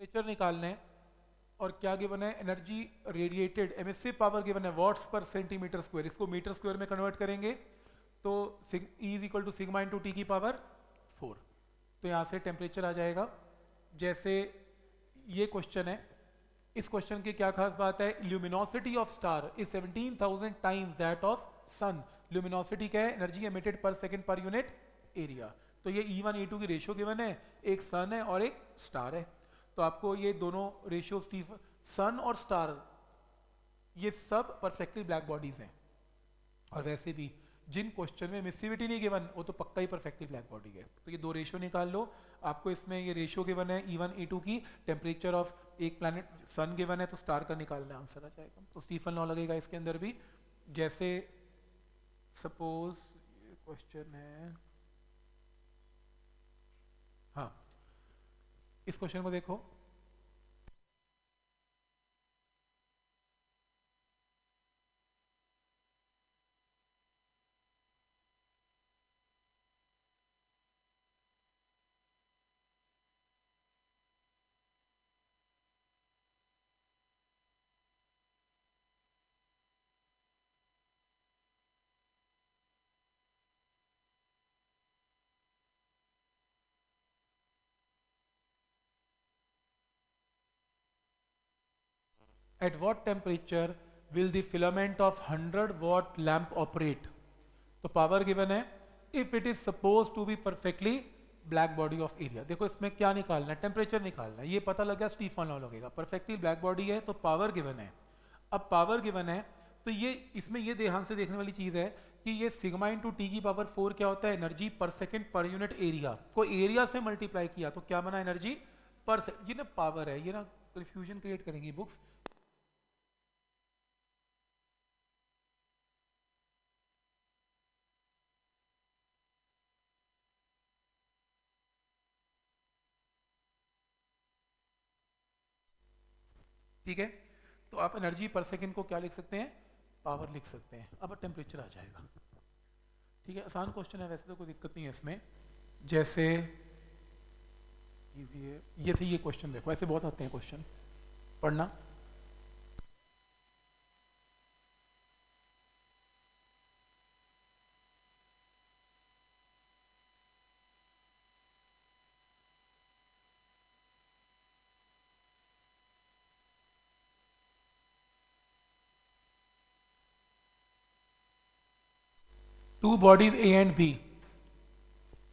टेम्परेचर निकालना है और क्या गिवन है? Energy radiated emissive power given है वॉट्स पर सेंटीमीटर स्क्वायर इसको मीटर स्क्वायर में कन्वर्ट करेंगे तो E is equal to sigma into T की पावर फोर तो यहाँ से टेम्परेचर आ जाएगा। जैसे ये क्वेश्चन है इस क्वेश्चन की क्या खास बात है? Luminosity of star is 17,000 times that of sun luminosity क्या है? Energy emitted per second per unit area तो ये E1 E2 की रेशियो गिवन है। एक सन है और एक स्टार है। तो आपको ये दोनों रेशियो सन और स्टार ये सब परफेक्टली ब्लैक बॉडीज हैं। और वैसे भी, जिन क्वेश्चन में मिसिविटी नहीं गिवन वो तो पक्का ही परफेक्टली ब्लैक बॉडी है। तो ये दो रेशियो निकाल लो। आपको इसमें ये रेशियो गिवन है ई ई टू की। टेम्परेचर ऑफ़ एक प्लानट सन गिवन है तो स्टार का निकालना आंसर आ जाएगा। तो स्टीफन लॉ लगेगा इसके अंदर भी। जैसे सपोज़ क्वेश्चन है हाँ। इस क्वेश्चन को देखो। At what temperature will the filament of 100 watt lamp operate? तो पावर गिवन है. If it is suppose to be perfectly black body of area देखो इसमें क्या निकालना है? टेम्परेचर निकालना है. ये पता लग गया स्टीफन लॉ लगेगा. परफेक्टली ब्लैक बॉडी है तो पावर गिवन है. अब पावर गिवन है तो ये, इसमें ये ध्यान से देखने वाली चीज़ है कि ये सिग्मा इंटू टी की पावर फोर क्या होता है? Energy per second per unit area को एरिया से मल्टीप्लाई किया तो क्या बना एनर्जी पर ये ना पावर है. ये ना कंफ्यूजन क्रिएट करेंगी बुक्स ठीक है? तो आप एनर्जी पर सेकेंड को क्या लिख सकते हैं? पावर लिख सकते हैं। अब टेम्परेचर आ जाएगा। ठीक है? आसान क्वेश्चन है, वैसे तो कोई दिक्कत नहीं है इसमें। जैसे, ये थे ये क्वेश्चन देखो, ऐसे बहुत आते हैं क्वेश्चन पढ़ना। Two bodies A and B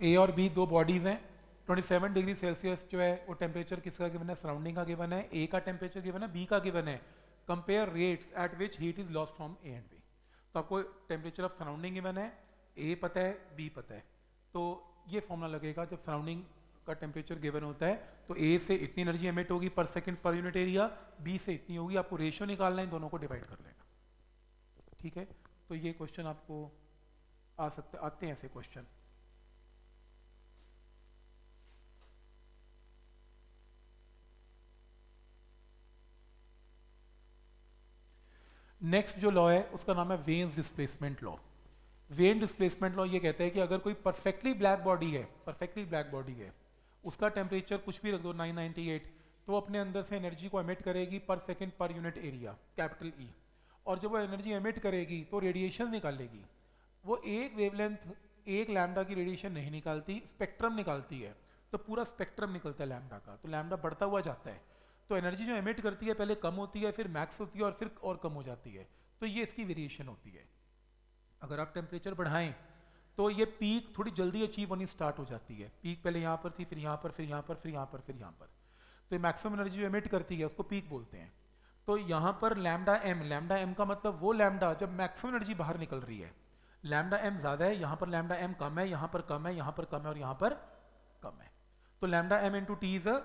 A और बी दो बॉडीज हैं. 27 डिग्री सेल्सियस जो है, वो टेम्परेचर किसका गिवन है? सराउंडिंग का गिवन है. ए का टेम्परेचर गिवन है. बी का गिवन है. Compare rates at which heat is lost from A and B तो आपको टेम्परेचर ऑफ़ सराउंडिंग गिवन है. ए पता है बी पता है. तो ये फॉर्मूला लगेगा, जब सराउंडिंग का टेम्परेचर गिवन होता है तो ए से इतनी एनर्जी एमिट होगी पर second per unit area B से इतनी होगी, आपको रेशियो निकालना है दोनों को डिवाइड कर लेना। ठीक है? तो ये क्वेश्चन आपको आ सकते, आते हैं ऐसे क्वेश्चन नेक्स्ट जो लॉ है, उसका नाम है Wien's displacement law Wien displacement law ये कहता है कि अगर कोई परफेक्टली ब्लैक बॉडी है परफेक्टली ब्लैक बॉडी है, उसका टेम्परेचर कुछ भी रख दो 998 तो अपने अंदर से एनर्जी को एमिट करेगी पर second per unit area capital ई और जब वो एनर्जी एमिट करेगी तो रेडिएशन निकालेगी. वो एक वेवलेंथ एक लैमडा की रेडिएशन नहीं निकालती स्पेक्ट्रम निकालती है। तो पूरा स्पेक्ट्रम निकलता है लैमडा का। तो लैमडा बढ़ता हुआ जाता है। तो एनर्जी जो एमिट करती है, पहले कम होती है, फिर मैक्स होती है और फिर और कम हो जाती है। तो ये इसकी वेरिएशन होती है। अगर आप टेम्परेचर बढ़ाएँ तो ये पीक थोड़ी जल्दी अचीव होनी स्टार्ट हो जाती है। पीक पहले यहाँ पर थी, फिर यहाँ पर, फिर यहाँ पर, फिर यहाँ पर, फिर यहाँ पर। तो मैक्सिमम एनर्जी जो एमिट करती है, उसको पीक बोलते हैं। तो यहाँ पर लैमडा एम लैमडा एम का मतलब वो लैमडा जब मैक्सिमम एनर्जी बाहर निकल रही है लैमडा एम ज़्यादा है, यहाँ पर लैमडा एम कम है, यहाँ पर कम है, यहाँ पर कम है और यहाँ पर कम है। तो lambda M into T is a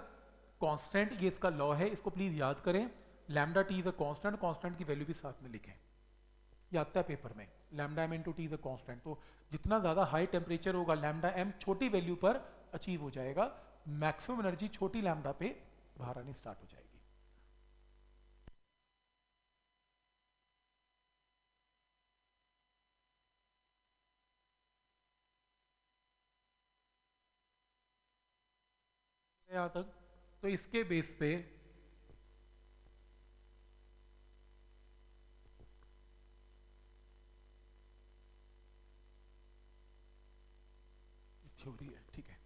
constant ये इसका लॉ है, इसको प्लीज़ याद करें। Lambda T is a constant constant की वैल्यू भी साथ में लिखें। ये आता है पेपर में, lambda M into T is a constant तो जितना ज़्यादा हाई टेम्परेचर होगा, लैमडा एम छोटी वैल्यू पर अचीव हो जाएगा। मैक्सिमम एनर्जी छोटी लैमडा पे बाहर आनी स्टार्ट हो जाएगी। यहाँ तक तो इसके बेस पे थ्योरी है, ठीक है।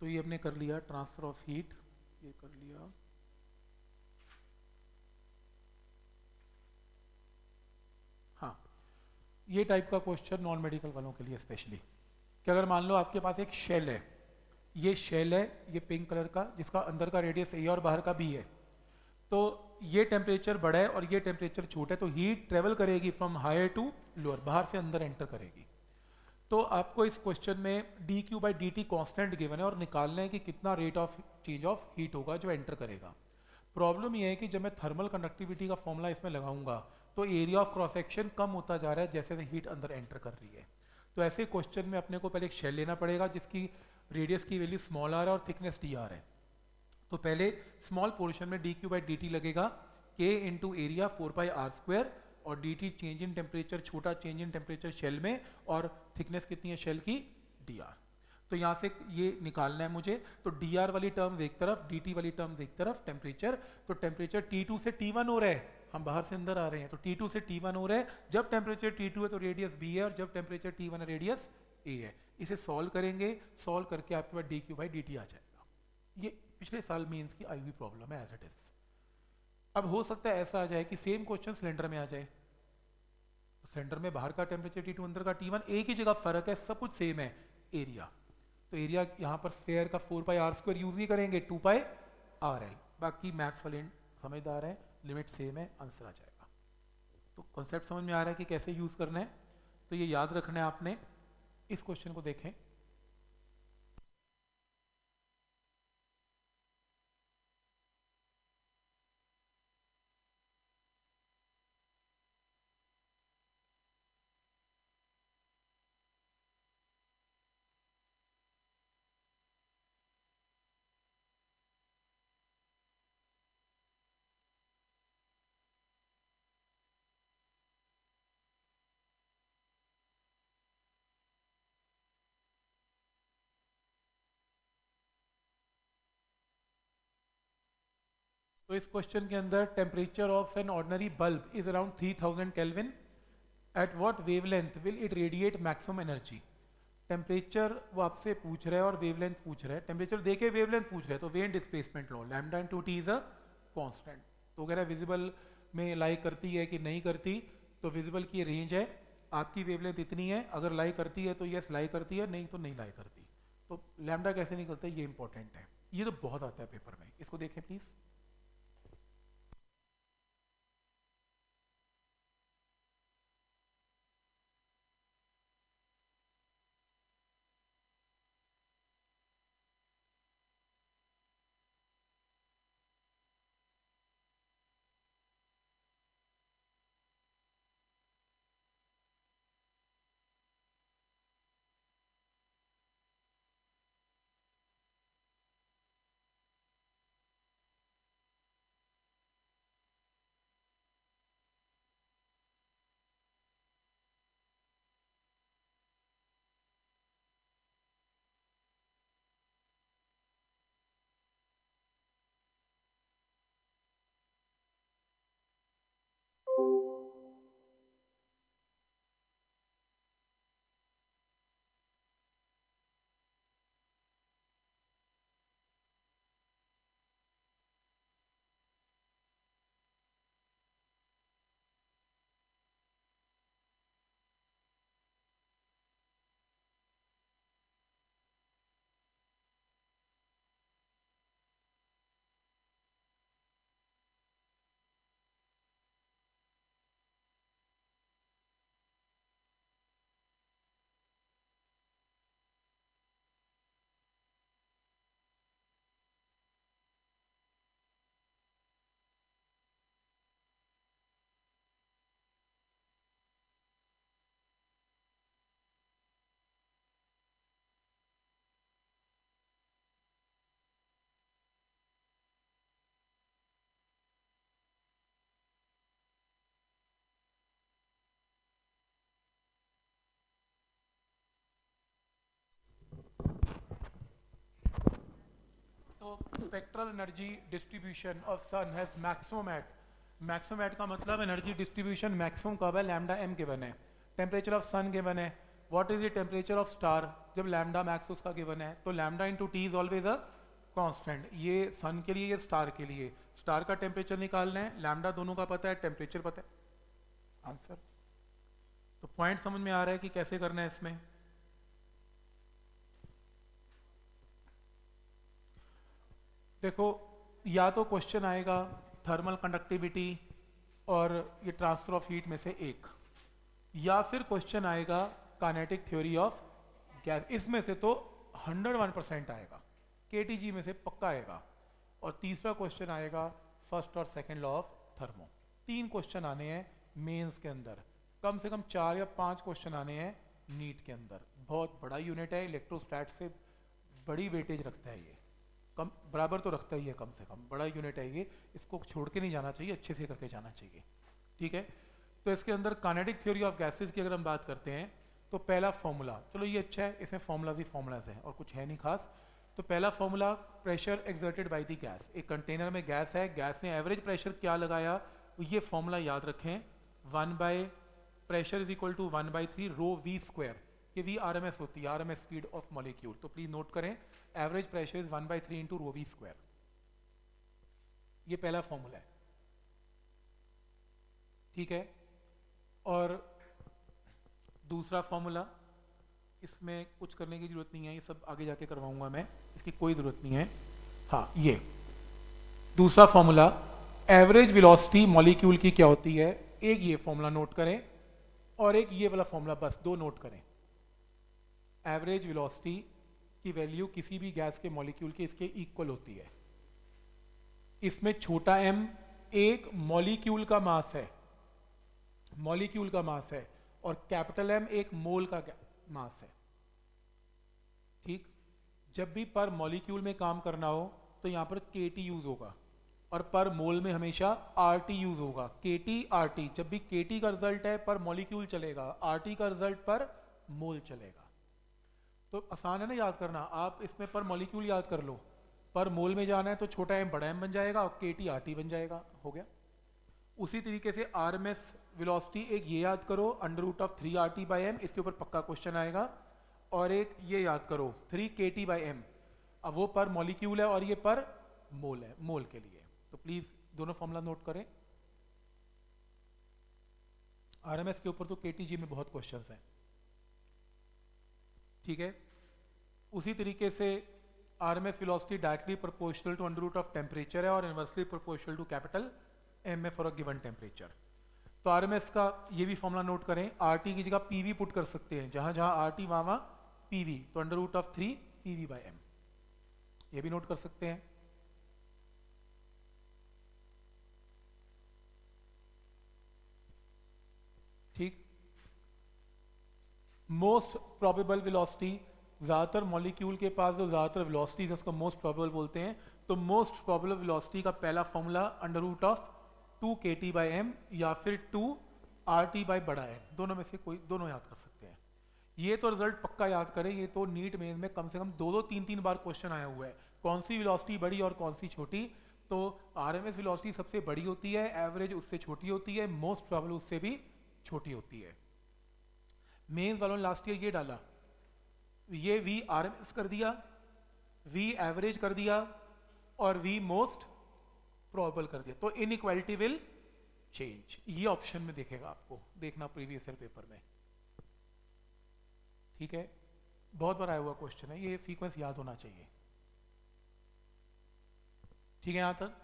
तो ये हमने कर लिया ट्रांसफ़र ऑफ़ हीट ये कर लिया हाँ ये टाइप का क्वेश्चन नॉन मेडिकल वालों के लिए स्पेशली कि अगर मान लो आपके पास एक शेल है, ये शेल है, ये पिंक कलर का, जिसका अंदर का रेडियस ए और बाहर का बी है तो ये टेम्परेचर बड़ा है और ये टेम्परेचर छोटा है तो हीट ट्रेवल करेगी फ्रॉम हायर टू लोअर बाहर से अंदर एंटर करेगी। तो आपको इस क्वेश्चन में D Q by D T constant given है और निकालना है कि कितना rate of change of heat होगा जो एंटर करेगा। प्रॉब्लम यह है कि जब मैं थर्मल कंडक्टिविटी का फॉर्मूला इसमें लगाऊँगा तो एरिया ऑफ़ क्रॉस सेक्शन कम होता जा रहा है, जैसे जैसे हीट अंदर एंटर कर रही है। तो ऐसे क्वेश्चन में अपने को पहले एक शेल लेना पड़ेगा, जिसकी रेडियस की वैल्यू स्मॉल आर है और थिकनेस डी आर है। तो पहले स्मॉल पोर्शन में D Q by D T लगेगा के into area four by R square और D T change in temperature छोटा चेंज इन टेम्परेचर शेल में और थिकनेस कितनी है शेल की? डी आर तो यहाँ से ये निकालना है मुझे। तो डी आर वाली टर्म एक तरफ़ डी टी वाली टर्म एक तरफ़ टेम्परेचर तो टेम्परेचर टी टू से टी वन हो रहा है। हम बाहर से अंदर आ रहे हैं तो T2 से T1 हो रहा है। जब टेम्परेचर T2 है तो रेडियस B है, और जब टेम्परेचर T1 है रेडियस A है। इसे सॉल्व करेंगे सॉल्व करके आपके पास डी क्यू बाई डी आ जाएगा। ये पिछले साल मीन्स की आई हुई प्रॉब्लम है एज इट इज़ अब हो सकता है ऐसा आ जाए कि सेम क्वेश्चन सिलेंडर में आ जाए। सिलेंडर में बाहर का टेम्परेचर टी टू अंदर का टी वन एक ही जगह फ़र्क है, सब कुछ सेम है एरिया तो एरिया यहाँ पर स्फेयर का four pi R square use नहीं करेंगे टू पाई आर एल बाकी मैथ्स वाले समझदार हैं। लिमिट सेम है आंसर आ जाएगा। तो कॉन्सेप्ट समझ में आ रहा है कि कैसे यूज़ करना है? तो ये याद रखना है आपने। इस क्वेश्चन को देखें। तो इस क्वेश्चन के अंदर temperature of an ordinary bulb is around 3000 kelvin at what wavelength will it radiate maximum energy temperature वो आपसे पूछ रहा है और वेवलेंथ पूछ रहा है। टेम्परेचर देके वेवलेंथ पूछ रहा है तो Wien displacement law. Lambda into T is a constant तो अगर विजिबल में लाई करती है कि नहीं करती तो विजिबल की रेंज है। आपकी वेवलेंथ इतनी है, अगर लाई करती है तो यस लाई करती है, नहीं तो नहीं लाई करती। तो लैमडा कैसे निकलता है? ये इंपॉर्टेंट है। ये तो बहुत आता है पेपर में। इसको देखें प्लीज़ तो spectral energy distribution of sun has maximum at maximum at का मतलब एनर्जी डिस्ट्रीब्यूशन मैक्सिमम कब है? लैम्डा एम गिवन है। टेम्परेचर ऑफ़ सन गिवन है। What is the temperature of star जब लैम्डा मैक्स उसका गिवन है तो lambda into T is always a constant ये सन के लिए, ये स्टार के लिए। स्टार का टेम्परेचर निकालना है। लैमडा दोनों का पता है टेम्परेचर पता है। आंसर तो पॉइंट समझ में आ रहा है कि कैसे करना है इसमें? देखो, या तो क्वेश्चन आएगा थर्मल कंडक्टिविटी और ये ट्रांसफ़र ऑफ़ हीट में से एक। या फिर क्वेश्चन आएगा कानेटिक थ्योरी ऑफ़ गैस इसमें से तो 101 परसेंट आएगा। के में से पक्का आएगा। और तीसरा क्वेश्चन आएगा फ़र्स्ट और सेकेंड लॉ ऑफ़ थर्मो तीन क्वेश्चन आने हैं मेंस के अंदर। कम से कम चार या पाँच क्वेश्चन आने हैं नीट के अंदर। बहुत बड़ा यूनिट है इलेक्ट्रोस्टैट से बड़ी वेटेज रखता है ये। कम, बराबर तो रखता ही है कम से कम। बड़ा यूनिट है ये। इसको छोड़ के नहीं जाना चाहिए, अच्छे से करके जाना चाहिए। ठीक है? तो इसके अंदर कानेटिक थ्योरी ऑफ़ गैसेज की अगर हम बात करते हैं तो पहला फॉर्मूला चलो ये अच्छा है, इसमें फॉर्मूलाज ही फॉर्मूलाज हैं और कुछ है नहीं खास। तो पहला formula pressure exerted by the gas एक कंटेनर में गैस है गैस ने एवरेज प्रेशर क्या लगाया? ये फॉर्मूला याद रखें। One by pressure is equal to one by three rho V square ये वी आर एम एस होती है R M S speed of molecule तो प्लीज़ नोट करें average pressure is one by three into rho V square ये पहला फॉर्मूला है। ठीक है? और दूसरा फॉर्मूला इसमें कुछ करने की ज़रूरत नहीं है, ये सब आगे जाके करवाऊँगा मैं, इसकी कोई ज़रूरत नहीं है। हाँ ये। दूसरा फॉर्मूला एवरेज वेलोसिटी मॉलिक्यूल की क्या होती है? एक ये फॉर्मूला नोट करें, और एक ये वाला फॉर्मूला बस दो नोट करें। एवरेज वेलोसिटी की वैल्यू किसी भी गैस के मॉलिक्यूल के इसके इक्वल होती है। इसमें छोटा एम एक मॉलिक्यूल का मास है, मॉलिक्यूल का मास है, और कैपिटल एम एक मोल का मास है। ठीक? जब भी पर मॉलिक्यूल में काम करना हो तो यहाँ पर के टी यूज़ होगा, और पर मोल में हमेशा आर टी यूज़ होगा। के टी आर टी जब भी के टी का रिज़ल्ट है, पर मॉलिक्यूल चलेगा आर टी का रिज़ल्ट पर मोल चलेगा। तो आसान है ना याद करना। आप इसमें पर मॉलिक्यूल याद कर लो। पर मोल में जाना है तो छोटा एम बड़ा एम बन जाएगा और के टी आर टी बन जाएगा। हो गया? उसी तरीके से आर एम एस विलोसिटी एक ये याद करो under root of three R T by M इसके ऊपर पक्का क्वेश्चन आएगा। और एक ये याद करो थ्री के टी बाई एम अब वो पर मॉलिक्यूल है और ये पर मोल है मोल के लिए। तो प्लीज़ दोनों फॉर्मूला नोट करें। आरएमएस के ऊपर तो केटीजी में बहुत क्वेश्चंस हैं। ठीक है? उसी तरीके से RMS velocity directly proportional to under root of temperature है और inversely proportional to capital M A for a given temperature तो आरएमएस का ये भी फॉर्मूला नोट करें आरटी की जगह पीवी पुट कर सकते हैं, जहाँ जहाँ आरटी वहाँ वहाँ पीवी तो under root of three PV by M ये भी नोट कर सकते हैं। ठीक? मोस्ट प्रॉबेबल वेलोसिटी ज़्यादातर मॉलिक्यूल के पास जो ज़्यादातर वेलोसिटी है, उसको मोस्ट प्रोबेबल बोलते हैं तो मोस्ट प्रोबेबल वेलोसिटी का पहला formula under root of two K T by M या फिर टू आर टी बाई बड़ा एम दोनों में से कोई, दोनों याद कर सकते हैं। ये तो रिज़ल्ट पक्का याद करें, ये तो नीट मेन में कम से कम दो दो तीन तीन बार क्वेश्चन आया हुआ है। कौन सी वेलोसिटी बड़ी और कौन सी छोटी? तो आर एम एस सबसे बड़ी होती है एवरेज उससे छोटी होती है मोस्ट प्रॉब्लम उससे भी छोटी होती है। मेन्स वालों ने लास्ट ईयर ये डाला ये वी आर कर दिया वी एवरेज कर दिया और वी मोस्ट प्रोबेबल कर दिया। तो इन इक्वालिटी विल चेंज ये ऑप्शन में देखेगा आपको, देखना प्रीवियस ईयर पेपर में। ठीक है? बहुत बार आया हुआ क्वेश्चन है, ये सीक्वेंस याद होना चाहिए। ठीक है, यहाँ तक?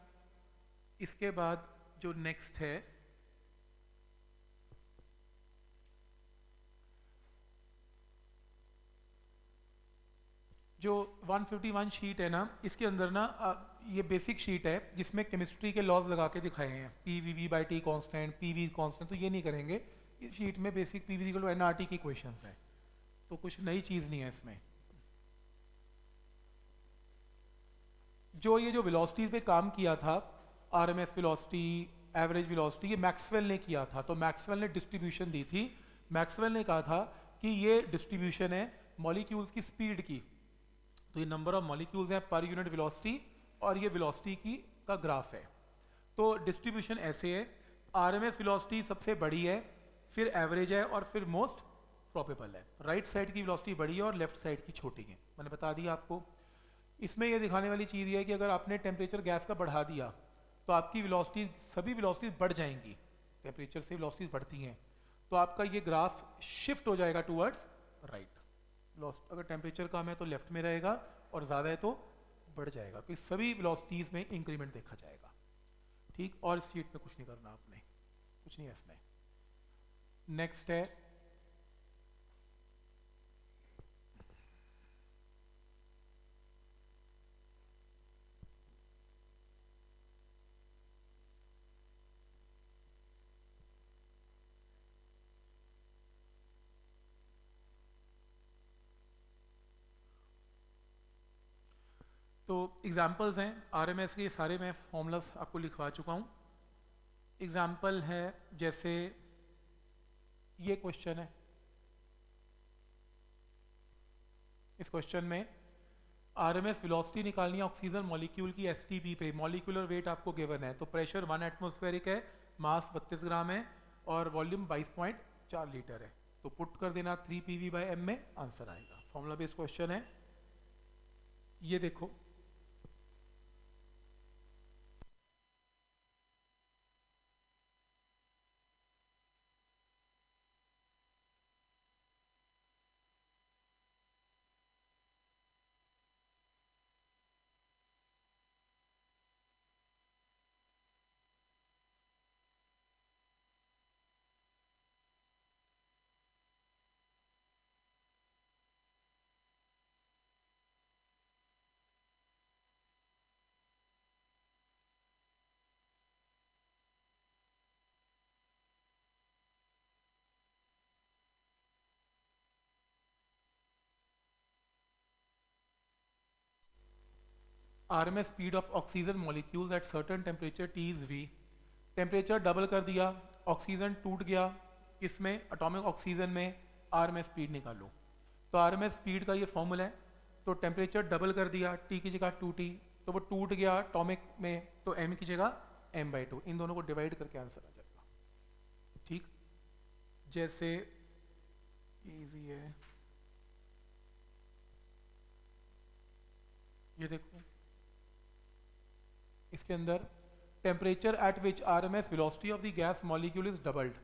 इसके बाद जो नेक्स्ट है जो 151 शीट है ना, इसके अंदर ना ये बेसिक शीट है, जिसमें केमिस्ट्री के लॉज लगा के दिखाए हैं। P V V by T constant P V constant तो ये नहीं करेंगे। इस शीट में basic P V N R T की क्वेश्चन है। तो कुछ नई चीज़ नहीं है इसमें। जो ये जो वेलोसिटीज पे काम किया था R M S velocity average velocity ये मैक्सवेल ने किया था। तो मैक्सवेल ने डिस्ट्रीब्यूशन दी थी। मैक्सवेल ने कहा था कि ये डिस्ट्रीब्यूशन है मॉलिक्यूल्स की स्पीड की। तो ये नंबर ऑफ़ मॉलिक्यूल्स हैं पर यूनिट वेलोसिटी और ये वेलोसिटी की का ग्राफ है। तो डिस्ट्रीब्यूशन ऐसे है आर एम एस वेलोसिटी सबसे बड़ी है, फिर एवरेज है और फिर मोस्ट प्रॉपेबल है। राइट साइड की वेलोसिटी बड़ी है और लेफ़्ट साइड की छोटी है। मैंने बता दिया आपको। इसमें यह दिखाने वाली चीज़ यह है कि अगर आपने टेम्परेचर गैस का बढ़ा दिया तो आपकी वेलोसिटी सभी वेलोसिटीज बढ़ जाएँगी। टेम्परेचर से वेलोसिटीज बढ़ती हैं। तो आपका ये ग्राफ शिफ्ट हो जाएगा टूवर्ड्स राइट अगर टेम्परेचर कम है तो लेफ़्ट में रहेगा और ज़्यादा है तो बढ़ जाएगा। क्योंकि सभी वेलोसिटीज़ में इंक्रीमेंट देखा जाएगा। ठीक? और इस शीट में कुछ नहीं करना आपने। कुछ नहीं है इसमें। नेक्स्ट है तो एग्जाम्पल्स हैं आरएमएस के सारे मैं फॉर्मूलास आपको लिखवा चुका हूँ। एग्ज़ाम्पल है, जैसे ये क्वेश्चन है। इस क्वेश्चन में आरएमएस वेलोसिटी निकालनी है ऑक्सीजन मॉलिक्यूल की एसटीपी पे। मॉलिक्यूलर वेट आपको गिवन है। तो प्रेशर वन एटमोस्फेरिक है मास 32 ग्राम है और वॉल्यूम 22.4 लीटर है। तो पुट कर देना three P V by M में आंसर आएगा। फॉर्मूला बेस्ड क्वेश्चन है। ये देखो। RMS speed of oxygen molecules at certain temperature T is V temperature double कर दिया, ऑक्सीजन टूट गया, इसमें अटोमिक ऑक्सीजन में आर स्पीड निकालो। तो आर स्पीड का ये फॉर्मूला है तो टेम्परेचर डबल कर दिया टी की जगह टू टी तो वो टूट गया अटोमिक में तो एम की जगह एम बाई टू इन दोनों को डिवाइड करके आंसर आ जाएगा। ठीक? जैसे है। ये देखो। इसके अंदर temperature at which R M S velocity of the gas molecule is doubled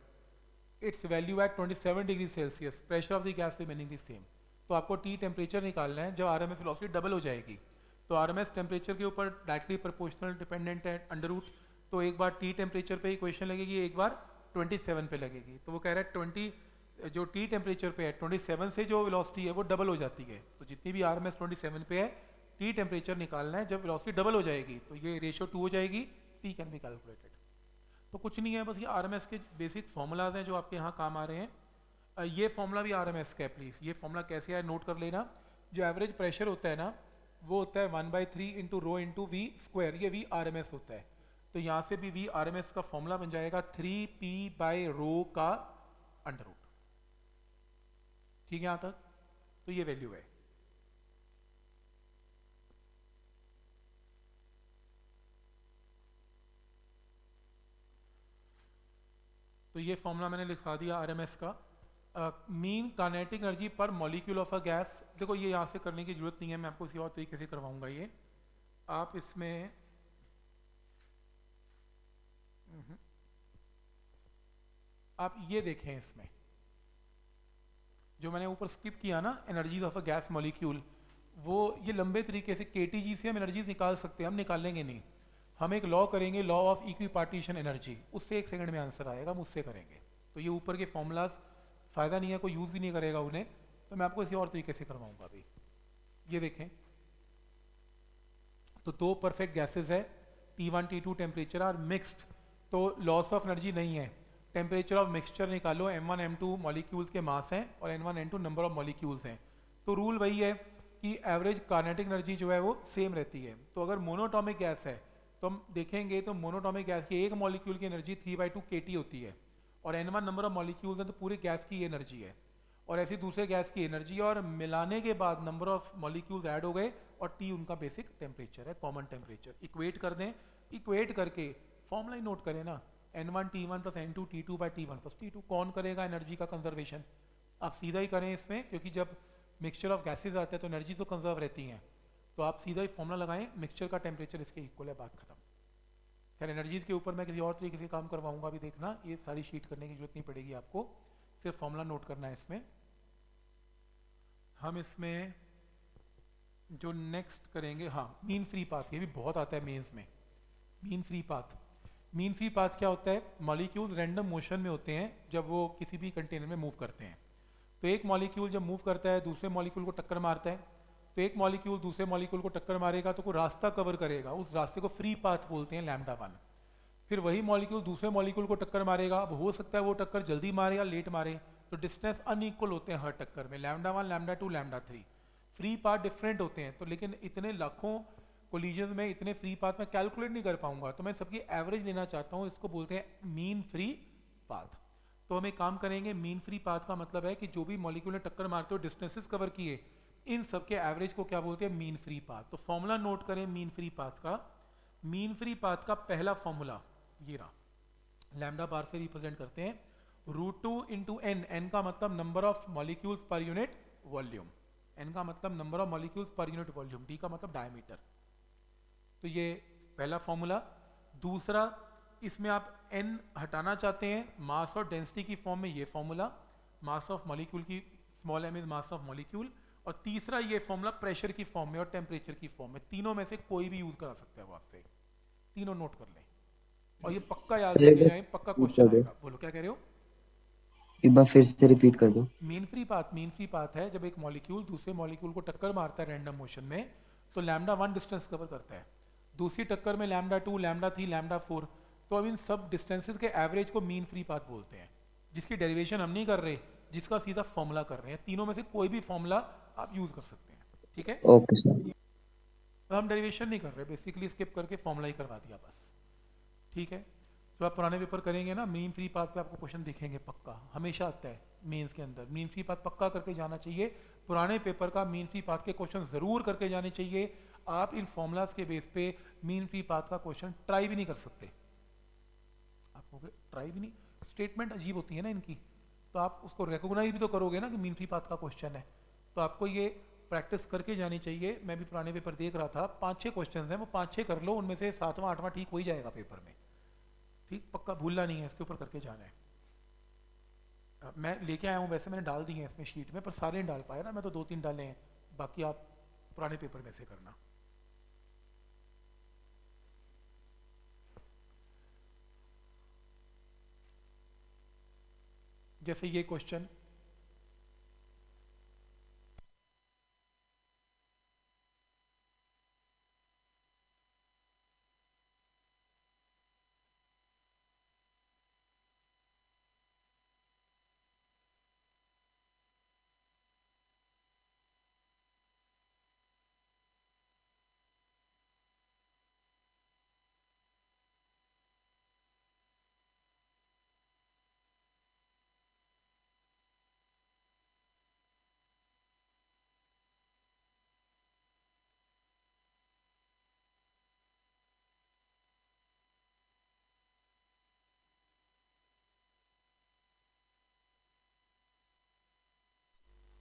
its value at 27 degree Celsius pressure of the gas remaining the same तो आपको टी टेम्परेचर निकालना है, जब R M S velocity double हो जाएगी। तो आर एम एस टेम्परेचर के ऊपर डायरेक्टली प्रोपोर्शनल डिपेंडेंट है अंडर रूट तो एक बार टी टेम्परेचर पे इक्वेशन लगेगी, एक बार 27 पे लगेगी। तो वो कह रहा है 20 जो टी टेम्परेचर पे है 27 से जो वेलोसिटी है, वो डबल हो जाती है। तो जितनी भी आर एम एस ट्वेंटी पे है टी टेम्परेचर निकालना है, जब वेलोसिटी डबल हो जाएगी तो ये रेशियो टू हो जाएगी टी कैन बी कैलकुलेटेड तो कुछ नहीं है, बस ये आरएमएस के बेसिक फॉर्मूलाज हैं जो आपके यहाँ काम आ रहे हैं। ये फॉर्मूला भी आरएमएस का है प्लीज़ ये फॉर्मूला कैसे है नोट कर लेना। जो एवरेज प्रेशर होता है ना, वो होता है one by three into rho into V square ये वी आर होता है। तो यहाँ से भी वी आर का फॉर्मूला बन जाएगा थ्री पी बाई रो का अंडर रूट ठीक है यहाँ तक? तो ये वैल्यू है। तो ये फॉर्मूला मैंने लिखवा दिया आरएमएस का। Mean kinetic energy per molecule of a gas देखो, ये यहाँ से करने की ज़रूरत नहीं है, मैं आपको किसी और तरीके से करवाऊँगा ये। आप इसमें आप ये देखें इसमें। जो मैंने ऊपर स्किप किया ना energies of a gas molecule वो ये लंबे तरीके से के से हम एनर्जीज निकाल सकते हैं, हम निकालेंगे नहीं। हम एक लॉ करेंगे law of equipartition energy उससे एक सेकंड में आंसर आएगा, हम उससे करेंगे। तो ये ऊपर के फॉर्मूलाज फ़ायदा नहीं है, कोई यूज़ भी नहीं करेगा उन्हें। तो मैं आपको इसी और तरीके से करवाऊँगा अभी। ये देखें। तो दो परफेक्ट गैसेज है T one T two temperature are mixed तो लॉस ऑफ़ एनर्जी नहीं है। टेम्परेचर ऑफ़ मिक्सचर निकालो M one M two molecules के मास हैं और N one N two number of molecules हैं। तो रूल वही है कि एवरेज कार्नेटिक एनर्जी जो है वो सेम रहती है। तो अगर मोनोटॉमिक गैस है तो हम देखेंगे तो मोनोटॉमिक गैस की एक मॉलिक्यूल की energy three by two K T होती है और N one number of molecules हैं तो पूरे गैस की एनर्जी है। और ऐसी दूसरे गैस की एनर्जी और मिलाने के बाद नंबर ऑफ़ मॉलिक्यूल्स ऐड हो गए और टी उनका बेसिक टेम्परेचर है, कॉमन टेम्परेचर। इक्वेट कर दें, इक्वेट करके फॉर्मूला नोट करें ना, N one T one plus N two, T two by T one plus T two, कौन करेगा एनर्जी का कंजर्वेशन आप सीधा ही करें इसमें, क्योंकि जब मिक्सचर ऑफ़ गैसेज आते हैं तो एनर्जी तो कंजर्व रहती हैं। तो आप सीधा ही फॉर्मूला लगाएँ मिक्सचर का टेम्परेचर इसके इक्वल है, बात खत्म। खैर एनर्जीज के ऊपर मैं किसी और तरीके से काम करवाऊँगा अभी देखना, ये सारी शीट करने की ज़रूरत नहीं पड़ेगी आपको। सिर्फ़ फॉर्मूला नोट करना है इसमें। हम इसमें जो नेक्स्ट करेंगे हाँ मीन फ्री पाथ ये भी बहुत आता है मेंस में। Mean free path mean free path क्या होता है? मॉलिक्यूल्स रैंडम मोशन में होते हैं, जब वो किसी भी कंटेनर में मूव करते हैं। तो एक मॉलिक्यूल जब मूव करता है, दूसरे मॉलिक्यूल को टक्कर मारता है तो एक मॉलिक्यूल दूसरे मॉलिक्यूल को टक्कर मारेगा तो कोई रास्ता कवर करेगा। उस रास्ते को फ्री पाथ बोलते हैं लैमडा वन फिर वही मॉलिक्यूल दूसरे मॉलिक्यूल को टक्कर मारेगा। अब हो सकता है वो टक्कर जल्दी मारे या लेट मारे। तो डिस्टेंस अनइक्वल होते हैं हर टक्कर में। Lambda one lambda two lambda three free path different होते हैं। तो लेकिन इतने लाखों कोलिजन में, इतने फ्री पाथ में कैलकुलेट नहीं कर पाऊँगा। तो मैं सबकी एवरेज लेना चाहता हूँ। इसको बोलते हैं मीन फ्री पाथ तो हम एक काम करेंगे। मीन फ्री पाथ का मतलब है कि जो भी मॉलिक्यूल ने टक्कर मारते हो डिस्टेंसेस कवर किए। इन सब के एवरेज को क्या बोलते हैं? मीन फ्री पाथ तो फॉर्मूला नोट करें मीन फ्री पाथ का। मीन फ्री पाथ का पहला फॉर्मूला ये रहा। लैमडा बार से रिप्रेजेंट करते हैं। Root two into N N का मतलब number of molecules per unit volume N का मतलब number of molecules per unit volume D का मतलब डायमीटर तो ये पहला फॉर्मूला दूसरा, इसमें आप एन हटाना चाहते हैं मास और डेंसिटी की फॉर्म में ये फॉर्मूला मास ऑफ़ मॉलिक्यूल की small M is mass of molecule और तीसरा ये फॉर्मूला प्रेशर की फॉर्म में और टेम्परेचर की फॉर्म में तीनों में से कोई भी यूज़ करा सकता है वो आपसे तीनों नोट कर लें। और ये पक्का याद रखे जाए पक्का क्वेश्चन आएगा। बोलो क्या कह रहे हो? एक बार फिर से रिपीट कर दो। Mean free path mean free path है। जब एक मॉलिक्यूल दूसरे मॉलिक्यूल को टक्कर मारता है रैंडम मोशन में तो लैम्डा वन डिस्टेंस कवर करता है। दूसरी टक्कर में lambda two lambda three lambda four तो अब इन सब डिस्टेंसेस के एवरेज को मीन फ्री पाथ बोलते हैं जिसकी डेरिवेशन हम नहीं कर रहे। जिसका सीधा फॉर्मूला कर रहे हैं। तीनों में से कोई भी फॉर्मूला आप यूज़ कर सकते हैं। ठीक है? ओके सर हम डेरिवेशन नहीं कर रहे बेसिकली स्किप करके फॉर्मूला ही करवा दिया बस। ठीक है? तो आप पुराने पेपर करेंगे ना मीन फ्री पाथ पे आपको क्वेश्चन दिखेंगे पक्का। हमेशा आता है मेंस के अंदर। मीन फ्री पाथ पक्का करके जाना चाहिए। पुराने पेपर का मीन फ्री पाथ के क्वेश्चन ज़रूर करके जाने चाहिए। आप इन फॉर्मूलाज के बेस पे मीन फ्री पाथ का क्वेश्चन ट्राई भी नहीं कर सकते। आप ट्राई भी नहीं। स्टेटमेंट अजीब होती है ना इनकी। तो आप उसको रिकोगनाइज भी तो करोगे ना कि मीन फ्री पाथ का क्वेश्चन है। तो आपको ये प्रैक्टिस करके जानी चाहिए। मैं भी पुराने पेपर देख रहा था, पाँच छः क्वेश्चन हैं, वो पाँच छः कर लो, उनमें से सातवां, आठवां ठीक हो ही जाएगा पेपर में। ठीक? पक्का भूलना नहीं है, इसके ऊपर करके जाना है। मैं लेके आया हूँ, वैसे मैंने डाल दिए हैं इसमें शीट में, पर सारे नहीं डाल पाया ना, मैं तो दो तीन डाले हैं, बाकी आप पुराने पेपर में से करना। जैसे ये question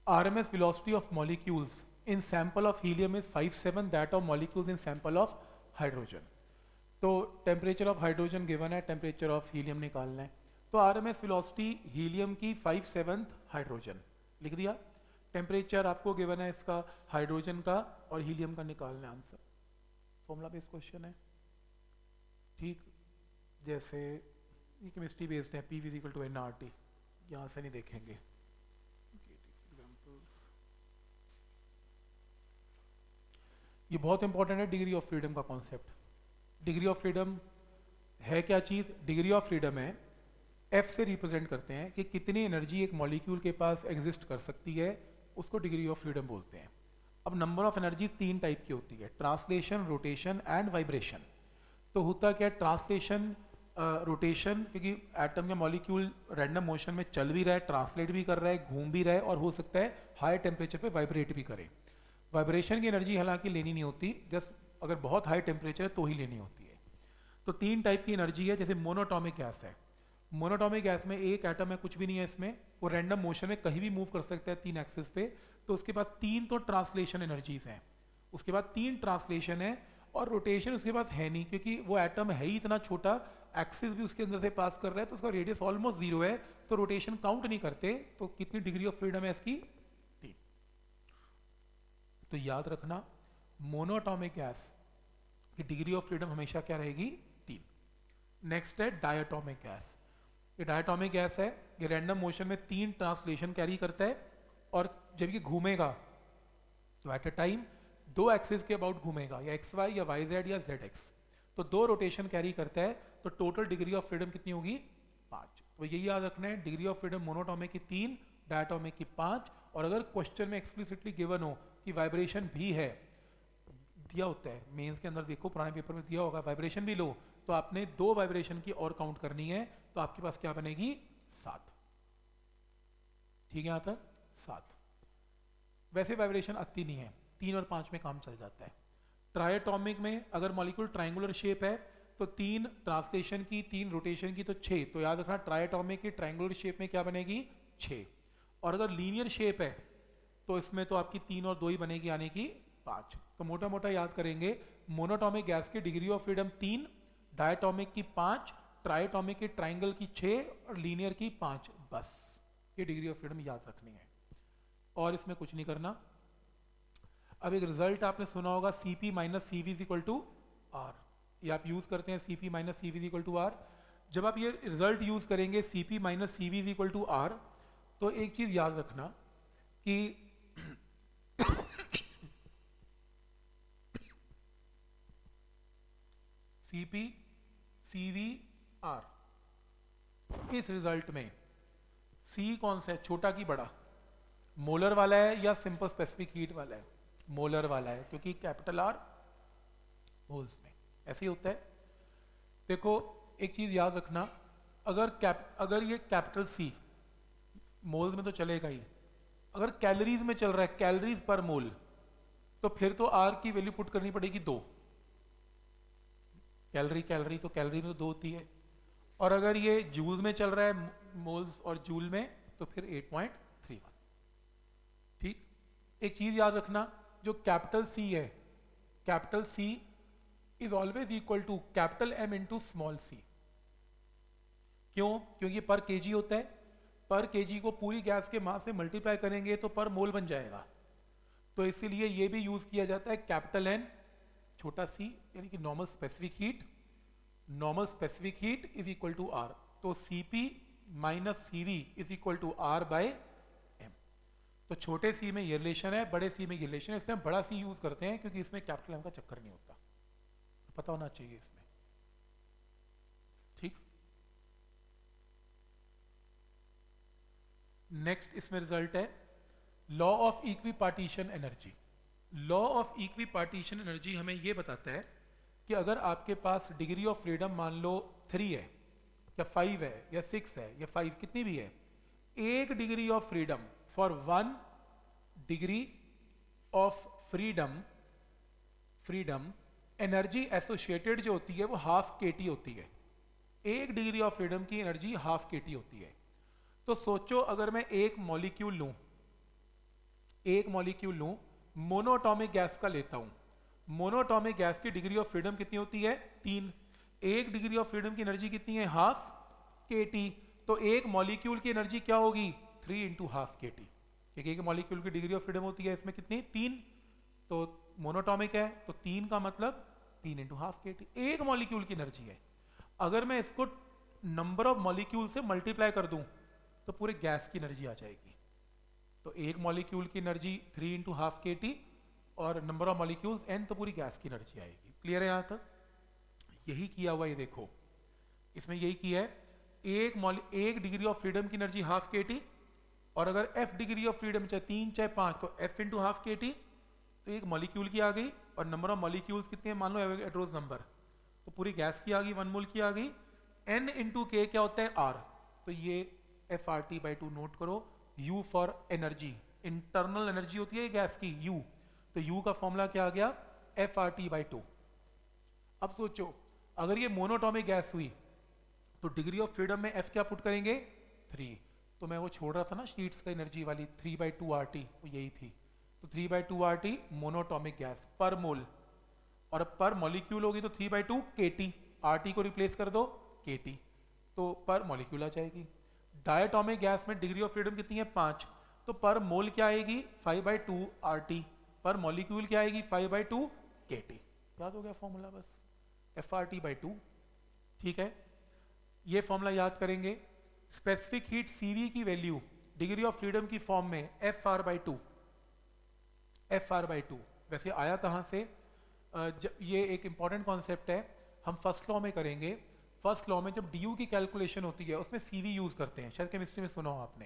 RMS velocity of molecules in sample of helium is 57 that of molecules in sample of hydrogen. तो टेम्परेचर ऑफ़ हाइड्रोजन गिवन है टेम्परेचर ऑफ़ हीलियम निकालना है। तो एस फिलोसफी हीलियम की फाइव हाइड्रोजन लिख दिया? टेम्परेचर आपको गिवन है इसका हाइड्रोजन का और हीलियम का निकालना है आंसर फॉर्मूला बेस्ड क्वेश्चन है। ठीक? जैसे ये केमिस्ट्री बेस्ड है P V equal to N R T यहाँ से नहीं देखेंगे। ये बहुत इंपॉर्टेंट है डिग्री ऑफ़ फ्रीडम का कॉन्सेप्ट डिग्री ऑफ़ फ्रीडम है क्या चीज़? डिग्री ऑफ़ फ्रीडम है एफ़ से रिप्रेजेंट करते हैं कि कितनी एनर्जी एक मॉलिक्यूल के पास एग्जिस्ट कर सकती है, उसको डिग्री ऑफ़ फ्रीडम बोलते हैं। अब नंबर ऑफ़ एनर्जी तीन टाइप की होती है ट्रांसलेशन रोटेशन एंड वाइब्रेशन तो होता क्या है? ट्रांसलेशन रोटेशन क्योंकि एटम या मॉलिक्यूल रैंडम मोशन में चल भी रहा है ट्रांसलेट भी कर रहा है, घूम भी रहा है और हो सकता है हाई टेम्परेचर पे वाइब्रेट भी करे। वाइब्रेशन की एनर्जी हालाँकि लेनी नहीं होती जस्ट अगर बहुत हाई टेम्परेचर है तो ही लेनी होती है। तो तीन टाइप की एनर्जी है, जैसे मोनोटॉमिक गैस है। मोनोटॉमिक गैस में एक एटम है, कुछ भी नहीं है इसमें, वो रैंडम मोशन में कहीं भी मूव कर सकता है तीन एक्सेस पे। तो उसके पास तीन तो ट्रांसलेशन एनर्जीज हैं। उसके बाद तीन ट्रांसलेशन है और रोटेशन उसके पास है नहीं, क्योंकि वो एटम है ही इतना छोटा एक्सिस भी उसके अंदर से पास कर रहा है तो उसका रेडियस ऑलमोस्ट ज़ीरो है तो रोटेशन काउंट नहीं करते तो कितनी डिग्री ऑफ़ फ्रीडम है इसकी? तो याद रखना मोनोटॉमिक गैस की डिग्री ऑफ़ फ्रीडम हमेशा क्या रहेगी? तीन। नेक्स्ट है डायटोमिक गैस ये डायटोमिक गैस है, ये रैंडम मोशन में तीन ट्रांसलेशन कैरी करता है और जब ये घूमेगा तो एट अ टाइम दो एक्सिस के अबाउट घूमेगा, या एक्स वाई या वाई जेड या जेड एक्स तो दो रोटेशन कैरी करता है तो टोटल डिग्री ऑफ़ फ्रीडम कितनी होगी? पाँच। तो यही याद रखना है डिग्री ऑफ़ फ्रीडम मोनोटॉमिक की तीन डायटोमिक की पाँच, और अगर क्वेश्चन में एक्सप्लिसिटली गिवन हो कि वाइब्रेशन भी है, दिया होता है। मेंस के अंदर देखो, पुराने पेपर में दिया होगा वाइब्रेशन भी लो तो आपने दो वाइब्रेशन की और काउंट करनी है तो आपके पास क्या बनेगी? सात। ठीक है यहाँ तक सात। वैसे वाइब्रेशन आती नहीं है, तीन और पाँच में काम चल जाता है। ट्रायटॉमिक में अगर मॉलिक्यूल ट्राइंगुलर शेप है तो तीन ट्रांसलेशन की, तीन रोटेशन की तो छः तो याद रखना ट्राइटॉमिक की ट्रायंगुलर शेप में क्या बनेगी? छः और अगर लीनियर शेप है तो इसमें तो आपकी तीन और दो ही बनेगी यानी कि पाँच। तो मोटा मोटा याद करेंगे, मोनोटॉमिक गैस की डिग्री ऑफ़ फ्रीडम तीन, डायटोमिक की पाँच, ट्राइटॉमिक की ट्राइंगल की छः और लीनियर की पाँच। बस, ये डिग्री ऑफ़ फ्रीडम याद रखनी है। और इसमें कुछ नहीं करना। अब एक रिज़ल्ट आपने सुना होगा CP minus C V equal to R ये आप यूज़ करते हैं CP minus C V equal to R जब आप ये रिज़ल्ट यूज़ करेंगे CP minus C V equal to R तो एक चीज़ याद रखना कि सीपी सी वी आर इस रिज़ल्ट में सी कौन सा है? छोटा की बड़ा। मोलर वाला है या सिंपल स्पेसिफिक हीट वाला है? मोलर वाला है, क्योंकि कैपिटल आर मोल्स में। ऐसे ही होता है। देखो, एक चीज़ याद रखना, अगर कैप अगर ये कैपिटल सी मोल्स में तो चलेगा ही। अगर कैलोरीज में चल रहा है कैलोरीज पर मोल तो फिर तो आर की वैल्यू पुट करनी पड़ेगी दो। कैलोरी, कैलरी तो कैलरी में तो दो होती है। और अगर ये जूल में चल रहा है, मोल्स और जूल में तो फिर 8.31 ठीक? एक चीज़ याद रखना, जो कैपिटल सी है, capital C is always equal to capital M into small C क्यों? क्योंकि पर केजी होता है। पर केजी को पूरी गैस के मास से मल्टीप्लाई करेंगे तो पर मोल बन जाएगा। तो इसीलिए यह भी यूज़ किया जाता है कैपिटल एन छोटा सी यानी कि normal specific heat normal specific heat is equal to R तो CP minus CV is equal to R by M तो छोटे सी में ये रिलेशन है, बड़े सी में ये रिलेशन है, इसलिए हम बड़ा सी यूज़ करते हैं, क्योंकि इसमें कैपिटल एम का चक्कर नहीं होता। पता होना चाहिए इसमें। ठीक? नेक्स्ट इसमें रिज़ल्ट है law of equipartition energy law of equipartition energy हमें यह बताता है कि अगर आपके पास डिग्री ऑफ़ फ्रीडम मान लो थ्री है, या फाइव है, या सिक्स है, या फाइव कितनी भी है, एक degree of freedom for one degree of freedom freedom energy associated जो होती है वो हाफ़ के टी होती है। एक डिग्री ऑफ़ फ्रीडम की एनर्जी हाफ़ के टी होती है। तो सोचो अगर मैं एक मॉलिक्यूल लूँ, एक मॉलिक्यूल लूँ मोनोटॉमिक गैस का लेता हूँ। मोनोटॉमिक गैस की डिग्री ऑफ़ फ्रीडम कितनी होती है? तीन। एक डिग्री ऑफ़ फ्रीडम की एनर्जी कितनी है? हाफ़। के टी तो एक मॉलिक्यूल की एनर्जी क्या होगी? Three into half K T क्योंकि एक मॉलिक्यूल की डिग्री ऑफ़ फ्रीडम होती है, इसमें कितनी? तीन। तो मोनोटॉमिक है तो तीन का मतलब तीन इंटू हाफ़ के टी एक मॉलिक्यूल की एनर्जी है। अगर मैं इसको नंबर ऑफ़ मॉलिक्यूल से मल्टीप्लाई कर दूँ तो पूरे गैस की एनर्जी आ जाएगी। तो एक मॉलिक्यूल की energy three into half K T और नंबर ऑफ़ मॉलिक्यूल्स एन तो पूरी गैस की एनर्जी आएगी। क्लियर है यहाँ तक? यही किया हुआ ये देखो। इसमें यही किया है। एक एक डिग्री ऑफ़ फ्रीडम की एनर्जी हाफ़ के टी और अगर एफ़ डिग्री ऑफ़ फ्रीडम चाहे तीन चाहे पाँच तो F into half K T तो एक मॉलिक्यूल की आ गई और नंबर ऑफ़ मॉलिक्यूल्स कितने मान लो एड्रोज नंबर तो पूरी गैस की आ गई वन मोल की आ गई। एन इंटू के क्या होता है? आर तो ये F R T by two note करो। U for energy internal energy होती है गैस की यू तो U का फॉर्मूला क्या आ गया? F R T by two अब सोचो, अगर ये मोनोटॉमिक गैस हुई तो डिग्री ऑफ़ फ्रीडम में F क्या पुट करेंगे? थ्री तो मैं वो छोड़ रहा था ना शीट्स का एनर्जी वाली three by two R T वो यही थी. तो three by two R T monatomic gas per mole और अब पर मॉलिक्यूल होगी तो three by two K T R T को रिप्लेस कर दो के टी तो पर मॉलिक्यूल आ जाएगी. डायटोमिक गैस में डिग्री ऑफ़ फ्रीडम कितनी है? पाँच। तो पर मोल क्या आएगी? Five by two R T per molecule क्या आएगी? Five by two K T याद हो गया फॉर्मूला बस। F R T by two ठीक है? ये फॉर्मूला याद करेंगे। स्पेसिफिक हीट सीवी की वैल्यू डिग्री ऑफ़ फ्रीडम की फॉर्म में F R by two F R by two वैसे आया कहाँ से? ये एक इंपॉर्टेंट कॉन्सेप्ट है। हम फ़र्स्ट लॉ में करेंगे। फ़र्स्ट लॉ में जब डीयू की कैलकुलेशन होती है, उसमें सीवी यूज़ करते हैं। शायद केमिस्ट्री में सुना हो आपने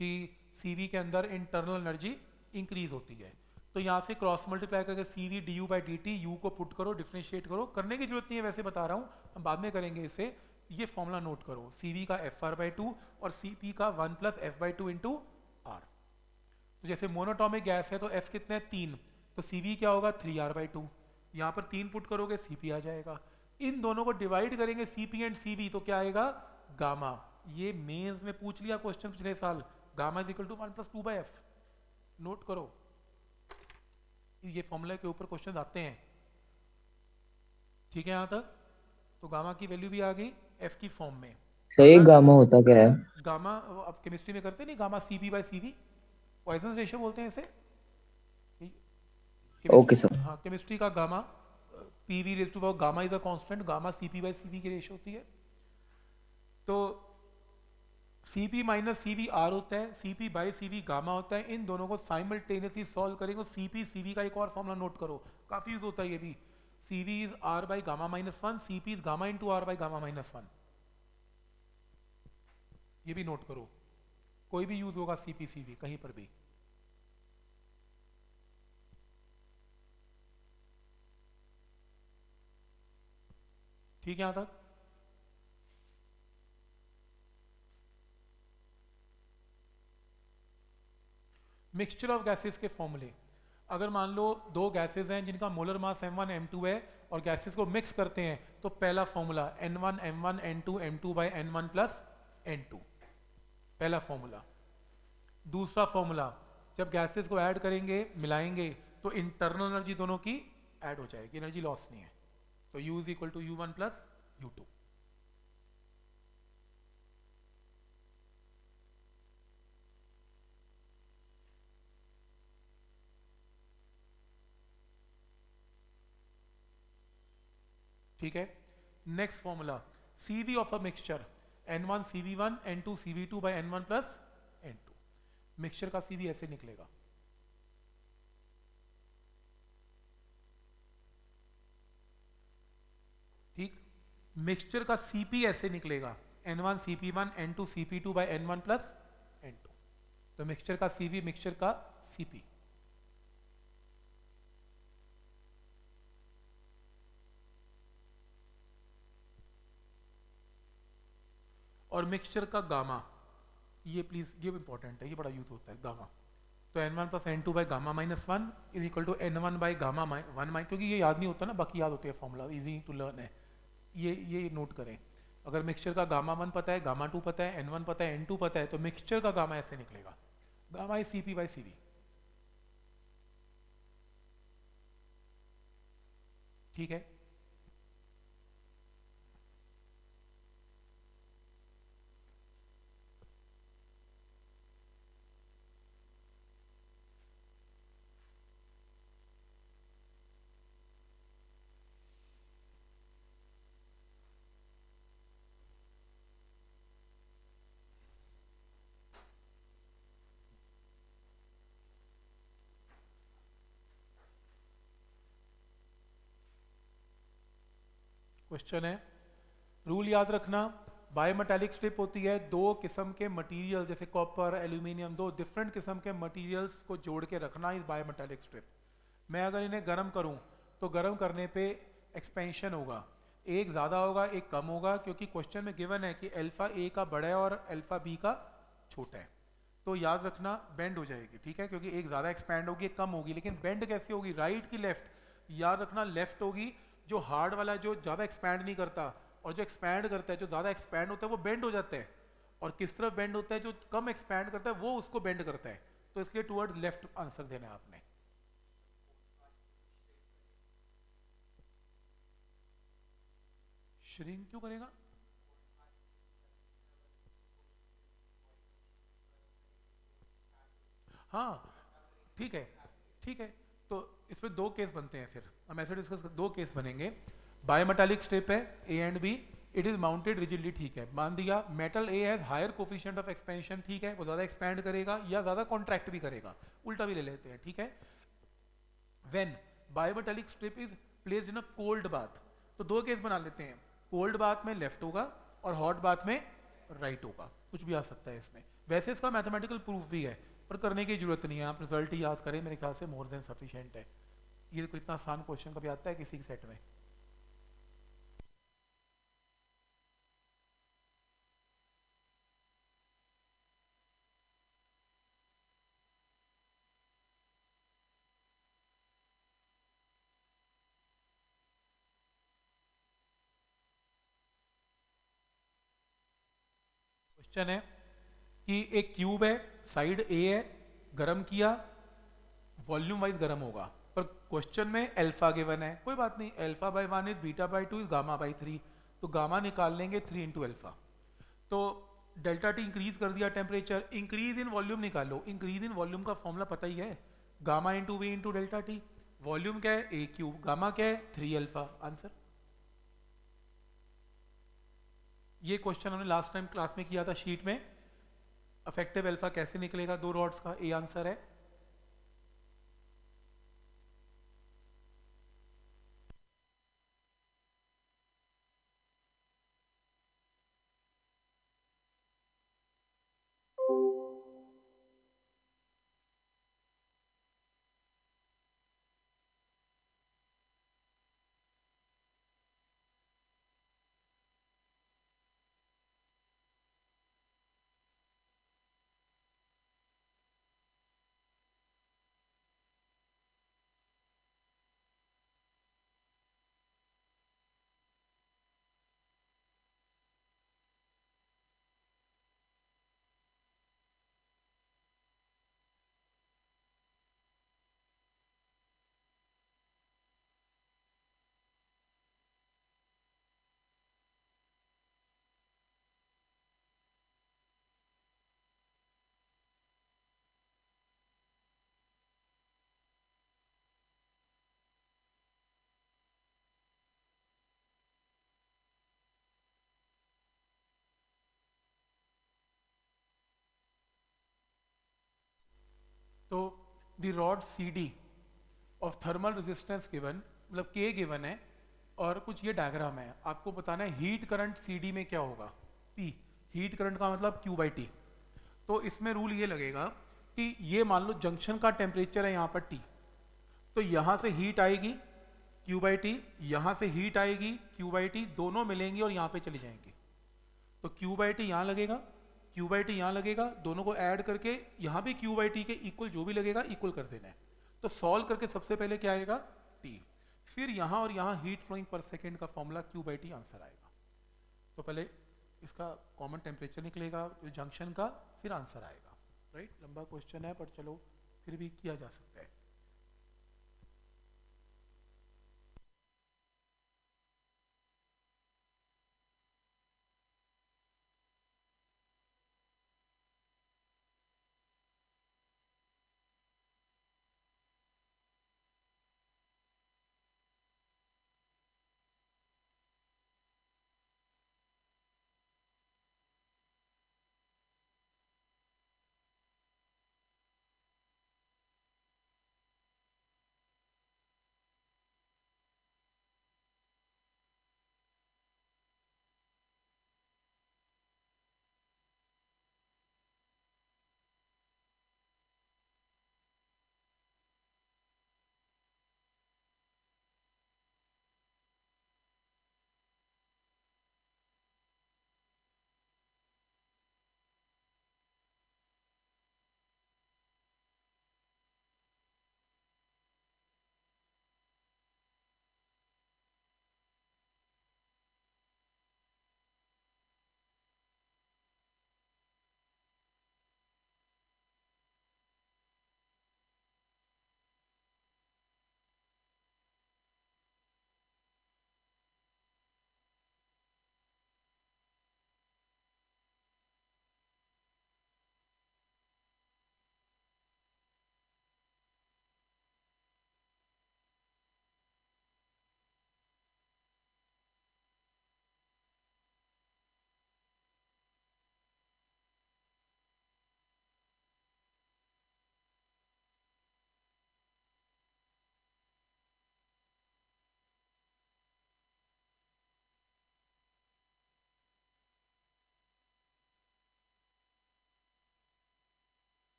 कि सीवी के अंदर इंटरनल एनर्जी इंक्रीज होती है। तो यहाँ से क्रॉस मल्टीप्लाई करके C V D U by D T U को पुट करो डिफ्रेंशिएट करो। करने की ज़रूरत नहीं है, वैसे बता रहा हूँ। हम बाद में करेंगे इसे। ये फॉर्मूला नोट करो। सी वी का एफ़ आर बाई टू और सी पी का one plus F by two into R तो जैसे मोनोटॉमिक गैस है तो एफ़ कितने? तीन। तो सी वी क्या होगा? थ्री आर बाई टू यहाँ पर तीन पुट करोगे सी पी आ जाएगा। इन दोनों को डिवाइड करेंगे सीपी एंड सीवी तो क्या आएगा? गामा। ये मेंस में पूछ लिया क्वेश्चन पिछले साल। Gamma is equal to one plus two by F note करो। ये फॉर्मूला के ऊपर क्वेश्चन आते हैं। ठीक है यहाँ तक? तो गामा की वैल्यू भी आ गई एफ़ की फॉर्म में। सही गामा होता क्या है? गामा अब केमिस्ट्री में करते नहीं? Gamma CP by CV Poisson ratio बोलते हैं इसे। ओके सर हाँ केमिस्ट्री का gamma. PV raise to power gamma is a constant gamma CP by CV की रेशियो होती है। तो सीपी माइनस सीवी आर होता है सीपी बाय सीवी गामा होता है। इन दोनों को साइमल्टेनियसली सॉल्व करेंगे। सीपी सीवी का एक और फॉर्मूला नोट करो। काफ़ी यूज़ होता है ये भी। CV is R by gamma minus one CP is gamma into R by gamma minus one ये भी नोट करो। कोई भी यूज़ होगा सीपी सीवी कहीं पर भी। ठीक है यहाँ तक मिक्सचर ऑफ़ गैसेस के फॉर्मूले अगर मान लो दो गैसेस हैं जिनका मोलर मास m1 m2 है और गैसेस को मिक्स करते हैं तो पहला formula n1 m1 n2 m2 by n1 plus n2 पहला फॉर्मूला दूसरा फॉर्मूला जब गैसेस को ऐड करेंगे, मिलाएँगे तो इंटरनल एनर्जी दोनों की ऐड हो जाएगी एनर्जी लॉस नहीं है. तो U two U one plus U two ठीक है? Next formula CV of a mixture N1 CV1 N2 CV2 by N1 plus N two mixture का CV ऐसे निकलेगा ठीक मिक्सचर का सीपी ऐसे निकलेगा। N1 CP1 N2 CP2 N N1 plus N2 तो मिक्सचर का CV मिक्सचर का सीपी और मिक्सचर का गामा ये प्लीज़ ये इंपॉर्टेंट है, ये बड़ा यूज़ होता है गामा तो n one plus n two by gamma minus one is equal to n one by gamma one minus क्योंकि ये याद नहीं होता ना, बाकी याद होते हैं फॉर्मूला इजी टू लर्न है। ये ये नोट करें। अगर मिक्सचर का गामा वन पता है गामा टू पता है एन वन पता है एन टू पता है तो मिक्सचर का गामा ऐसे निकलेगा। Gamma C P by C V ठीक है? क्वेश्चन है। रूल याद रखना बायोमेटालिक स्ट्रिप होती है, दो किस्म के मटेरियल जैसे कॉपर एल्यूमिनियम दो डिफरेंट किस्म के मटेरियल्स को जोड़ के रखना इस बायोमेटालिक स्ट्रिप मैं अगर इन्हें गर्म करूँ तो गर्म करने पे एक्सपेंशन होगा। एक ज़्यादा होगा, एक कम होगा, क्योंकि क्वेश्चन में गिवन है कि अल्फ़ा ए का बड़ा है और अल्फ़ा बी का छोटा है। तो याद रखना बेंड हो जाएगी, ठीक है? क्योंकि एक ज़्यादा एक्सपैंड होगी, एक कम होगी, लेकिन बेंड कैसे होगी? राइट की लेफ़्ट याद रखना लेफ़्ट होगी जो हार्ड वाला है जो ज़्यादा एक्सपैंड नहीं करता, और जो एक्सपैंड करता है, जो ज़्यादा एक्सपैंड होता है, वो बेंड हो जाता है। और किस तरफ़ बेंड होता है, जो कम एक्सपैंड करता है, वो उसको बेंड करता है। तो इसलिए टुवर्ड लेफ़्ट आंसर देना है आपने। श्रिंक क्यों करेगा? हाँ ठीक है ठीक है। तो इसमें दो केस बनते हैं फिर। हम ऐसे डिस्कस दो केस बनेंगे। बायोमेटालिक स्ट्रिप है A and B it is mounted rigidly ठीक है। मान दिया metal A has higher coefficient of expansion ठीक है। वो ज़्यादा एक्सपैंड करेगा या ज़्यादा कॉन्ट्रैक्ट भी करेगा। उल्टा भी ले लेते हैं, ठीक है। When bimetallic strip is placed in a cold bath तो दो केस बना लेते हैं। कोल्ड बाथ में लेफ़्ट होगा और हॉट बाथ में राइट होगा। कुछ भी आ सकता है इसमें। वैसे इसका मैथमेटिकल प्रूफ भी है। पर करने की ज़रूरत नहीं है। आप रिज़ल्ट ही याद करें, मेरे ख्याल से मोर देन सफिशेंट है। ये कोई इतना आसान क्वेश्चन कभी आता है किसी के सेट में? क्वेश्चन है कि एक क्यूब है साइड ए है, गरम किया वॉल्यूम वाइज गरम होगा। पर क्वेश्चन में अल्फ़ा गिवन है, कोई बात नहीं alpha by one is beta by two is gamma by three तो गामा निकाल लेंगे थ्री इंटू अल्फ़ा तो डेल्टा टी इंक्रीज कर दिया टेम्परेचर इंक्रीज इन वॉल्यूम निकालो। इंक्रीज इन वॉल्यूम का फॉर्मूला पता ही है। Gamma into V into delta T volume क्या है? ए क्यूब गामा क्या है? थ्री अल्फ़ा आंसर ये क्वेश्चन हमने लास्ट टाइम क्लास में किया था शीट में। अफेक्टिव एल्फा कैसे निकलेगा? दो रॉड्स का ए आंसर है तो the rod C D of thermal resistance given मतलब के गिवन है, और कुछ ये डायग्राम है। आपको बताना है हीट करंट सी डी में क्या होगा? पी हीट करंट का मतलब क्यू बाई टी तो इसमें रूल ये लगेगा कि ये मान लो जंक्शन का टेम्परेचर है यहाँ पर टी तो यहाँ से हीट आएगी क्यू बाई टी यहाँ से हीट आएगी क्यू बाई टी दोनों मिलेंगी और यहाँ पे चली जाएँगी। तो क्यू बाई टी यहाँ लगेगा क्यू बाई टी यहाँ लगेगा, दोनों को ऐड करके, यहाँ भी क्यू बाई टी के इक्वल जो भी लगेगा इक्वल कर देना है। तो सॉल्व करके सबसे पहले क्या आएगा? टी फिर यहाँ और यहाँ हीट फ्लोइंग पर सेकेंड का formula Q by T answer आएगा। तो पहले इसका कॉमन टेम्परेचर निकलेगा जंक्शन का, फिर आंसर आएगा। राइट लंबा क्वेश्चन है, पर चलो, फिर भी किया जा सकता है।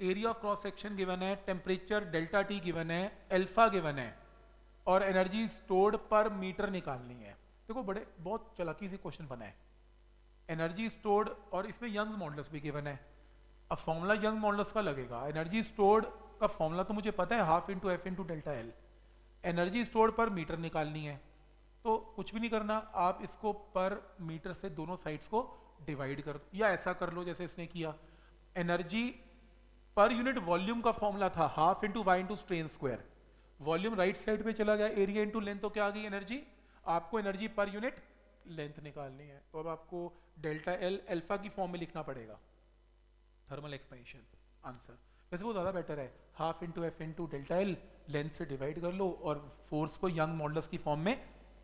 Area of cross section given है टेम्परेचर डेल्टा टी गिवन है एल्फा गिवन है, और एनर्जी स्टोर्ड पर मीटर निकालनी है। देखो, बड़े, बहुत चलाकी से क्वेश्चन बना है। एनर्जी स्टोर्ड और इसमें यंग मॉडल्स भी गिवन है। अब फॉर्मूला यंग मॉडल्स का लगेगा। एनर्जी स्टोर्ड का फॉर्मूला तो मुझे पता है half into F into delta L energy stored per meter निकालनी है। तो कुछ भी नहीं करना, आप इसको पर मीटर से दोनों साइड्स को डिवाइड कर, या ऐसा कर लो जैसे इसने किया। एनर्जी पर यूनिट वॉल्यूम का फॉर्मूला था half into Y into strain square volume right side पे चला गया एरिया इंटू लेंथ तो क्या आ गई एनर्जी आपको एनर्जी पर यूनिट लेंथ निकालनी है। तो अब आपको डेल्टा एल अल्फ़ा की फॉर्म में लिखना पड़ेगा। थर्मल एक्सपेंशन आंसर वैसे वो ज़्यादा बेटर है। Half into F into delta L length से डिवाइड कर लो और फोर्स को यंग मॉडल्स की फॉर्म में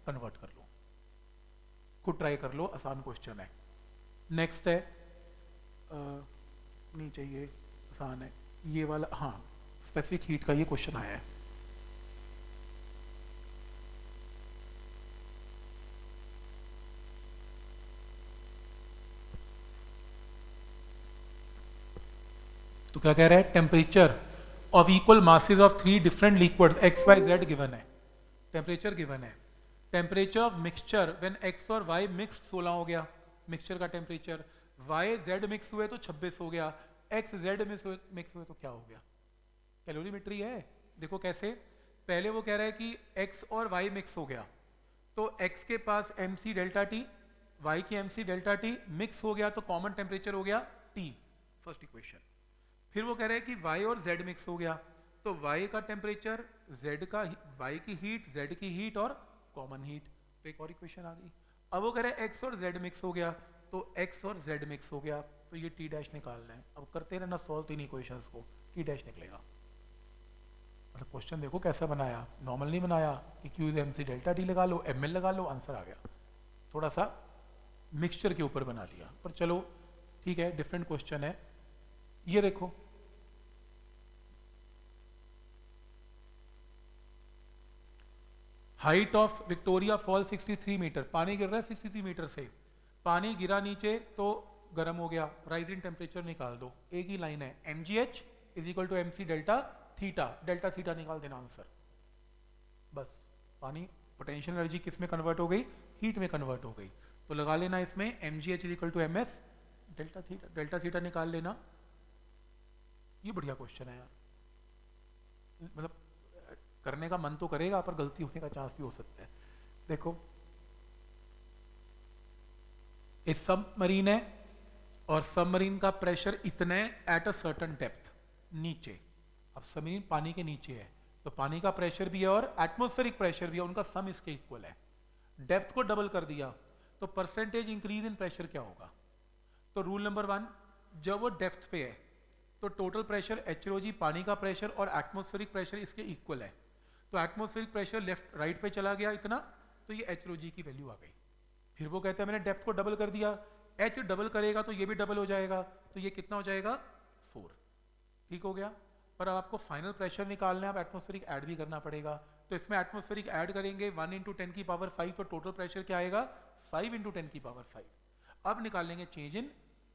कन्वर्ट कर लो। खुद ट्राई कर लो आसान क्वेश्चन है। नेक्स्ट है आ, नहीं चाहिए। आसान है। ये वाला हाँ स्पेसिफिक हीट का ये क्वेश्चन आया है। तो क्या कह रहा है? Temperature of equal masses of three different liquids X Y Z given है। टेम्परेचर गिवन है। Temperature of mixture when X और वाई मिक्स 16 हो गया। मिक्सचर का टेम्परेचर वाई जेड मिक्स हुए तो 26 हो गया। एक्स जेड में मिक्स हुए तो क्या हो गया? कैलोरीमेट्री है। देखो कैसे? पहले वो कह रहा है कि एक्स और वाई मिक्स हो गया। तो एक्स के पास M C delta T Y की M C delta T mix हो गया तो कॉमन टेम्परेचर हो गया टी फ़र्स्ट इक्वेशन फिर वो कह रहे हैं कि वाई और जेड मिक्स हो गया। तो वाई का टेम्परेचर z का y की हीट जेड की हीट और कॉमन हीट तो एक और इक्वेशन आ गई। अब वो कह रहे हैं एक्स और जेड मिक्स हो गया। तो एक्स और जेड मिक्स हो गया। तो ये t डैश निकालना है अब करते रहना सॉल्व तीन इक्वेशन को। टी डैश निकलेगा। मतलब क्वेश्चन देखो कैसा बनाया? नॉर्मल नहीं बनाया? कि Q M C delta T लगा लो एम लगा लो आंसर आ गया। थोड़ा सा मिक्सचर के ऊपर बना दिया। पर चलो, ठीक है डिफरेंट क्वेश्चन है। ये देखो। Height of Victoria fall 63 meter पानी गिर रहा है 63 मीटर से। पानी गिरा नीचे तो गर्म हो गया राइजिंग टेम्परेचर निकाल दो। एक ही लाइन है M G H is equal to M C delta theta delta theta निकाल देना आंसर बस, पानी पोटेंशियल एनर्जी किसमें कन्वर्ट हो गई? हीट में कन्वर्ट हो गई। तो लगा लेना इसमें M G H is equal to M S delta theta delta theta निकाल लेना। ये बढ़िया क्वेश्चन है यार। मतलब करने का मन तो करेगा, पर गलती होने का चांस भी हो सकता है। देखो इस सबमरीन है और सबमरीन का प्रेशर इतने एट अ सर्टन डेप्थ नीचे। अब सबमरीन पानी के नीचे है तो पानी का प्रेशर भी है और एटमोस्फेरिक प्रेशर भी है, उनका सम इसके इक्वल है। डेप्थ को डबल कर दिया तो परसेंटेज इंक्रीज इन प्रेशर क्या होगा? तो रूल नंबर वन जब वो डेप्थ पे है तो टोटल प्रेशर एच पानी का प्रेशर और एटमोस्फेरिक प्रेशर इसके इक्वल है। तो एटमोस्फेरिक प्रेशर लेफ़्ट राइट पे चला गया इतना तो ये एच की वैल्यू आ गई। फिर वो कहते हैं, मैंने डेप्थ को डबल कर दिया एच डबल करेगा तो ये भी डबल हो जाएगा तो ये कितना हो जाएगा? फोर ठीक हो गया? पर आपको फाइनल प्रेशर निकालना है आप एटमोस्फेरिक ऐड भी करना पड़ेगा। तो इसमें एटमोस्फेरिक ऐड करेंगे वन इंटू टेन की पावर फाइव तो टोटल प्रेशर क्या आएगा? फाइव इंटू टेन की पावर फाइव अब निकालेंगे चेंज इन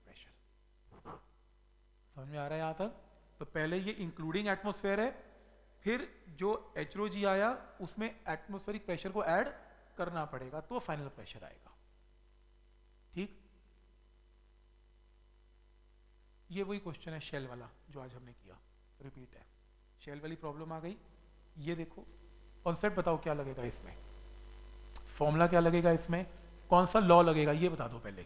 प्रेशर समझ में आ रहा है यहाँ तक? तो पहले ये इंक्लूडिंग एटमोस्फेयर है, फिर जो एच आया, उसमें एटमोस्फेरिक प्रेशर को ऐड करना पड़ेगा तो फाइनल प्रेशर आएगा ठीक ये वही क्वेश्चन है शेल वाला, जो आज हमने किया। रिपीट है। शेल वाली प्रॉब्लम आ गई। ये देखो कॉन्सेप्ट बताओ क्या लगेगा इसमें। फॉर्मूला क्या लगेगा इसमें? कौन सा लॉ लगेगा? ये बता दो पहले।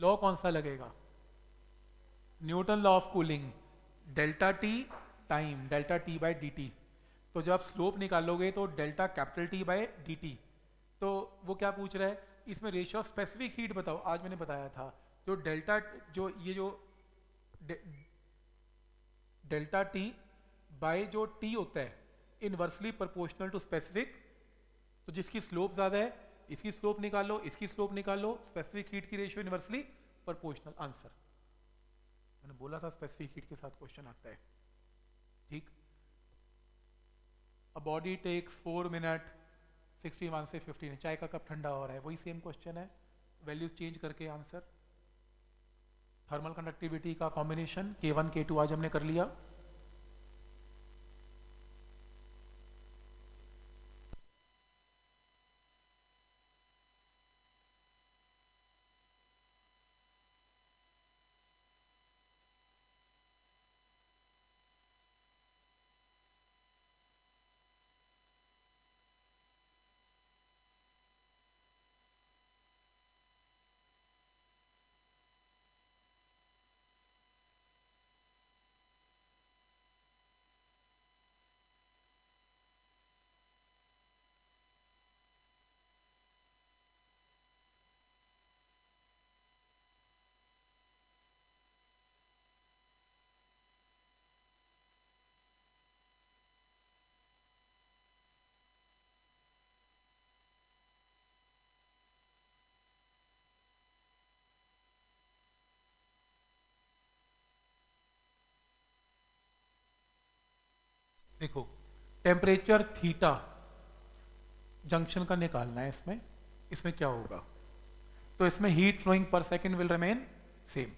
लॉ कौन सा लगेगा? Newton law of cooling, delta T time, delta T by D T. तो जब आप स्लोप निकालोगे तो delta capital T by D T. तो वो क्या पूछ रहा है? इसमें रेशियो ऑफ़ स्पेसिफिक हीट बताओ। आज मैंने बताया था, जो डेल्टा, जो ये जो डेल्टा टी बाय जो टी होता है, इनवर्सली प्रोपोर्शनल टू स्पेसिफिक तो जिसकी स्लोप ज़्यादा है इसकी स्लोप निकाल, इसकी स्लोप निकाल स्पेसिफिक हीट की रेशियो इनवर्सली प्रोपोर्शनल आंसर मैंने बोला था स्पेसिफिक हीट के साथ क्वेश्चन आता है। ठीक? A body takes four minute 61 से 15 चाय का कप ठंडा हो रहा है, वही सेम क्वेश्चन है। वैल्यूज़ चेंज करके आंसर थर्मल कंडक्टिविटी का कॉम्बिनेशन K1 K2 आज हमने कर लिया। देखो टेम्परेचर थीटा जंक्शन का निकालना है इसमें। इसमें क्या होगा? तो इसमें heat flowing per second will remain same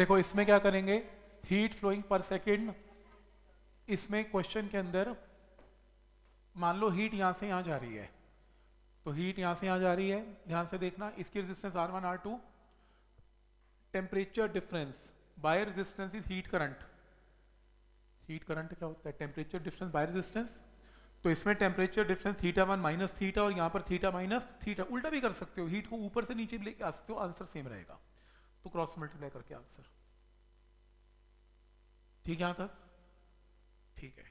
देखो, इसमें क्या करेंगे? हीट फ्लोइंग पर सेकेंड इसमें क्वेश्चन के अंदर, मान लो हीट यहाँ से यहाँ जा रही है। तो हीट यहाँ से यहाँ जा रही है। ध्यान से देखना, इसकी resistance R one R two temperature difference by resistance is heat current heat current क्या होता है? टेम्परेचर डिफरेंस बाय रेजिस्टेंस तो इसमें temperature difference theta one minus theta और यहाँ पर थीटा माइनस थीटा उल्टा भी कर सकते हो। हीट को ऊपर से नीचे लेके आ सकते हो। आंसर सेम रहेगा। तो क्रॉस मल्टीप्लाई करके आंसर ठीक है यहाँ तक? ठीक है।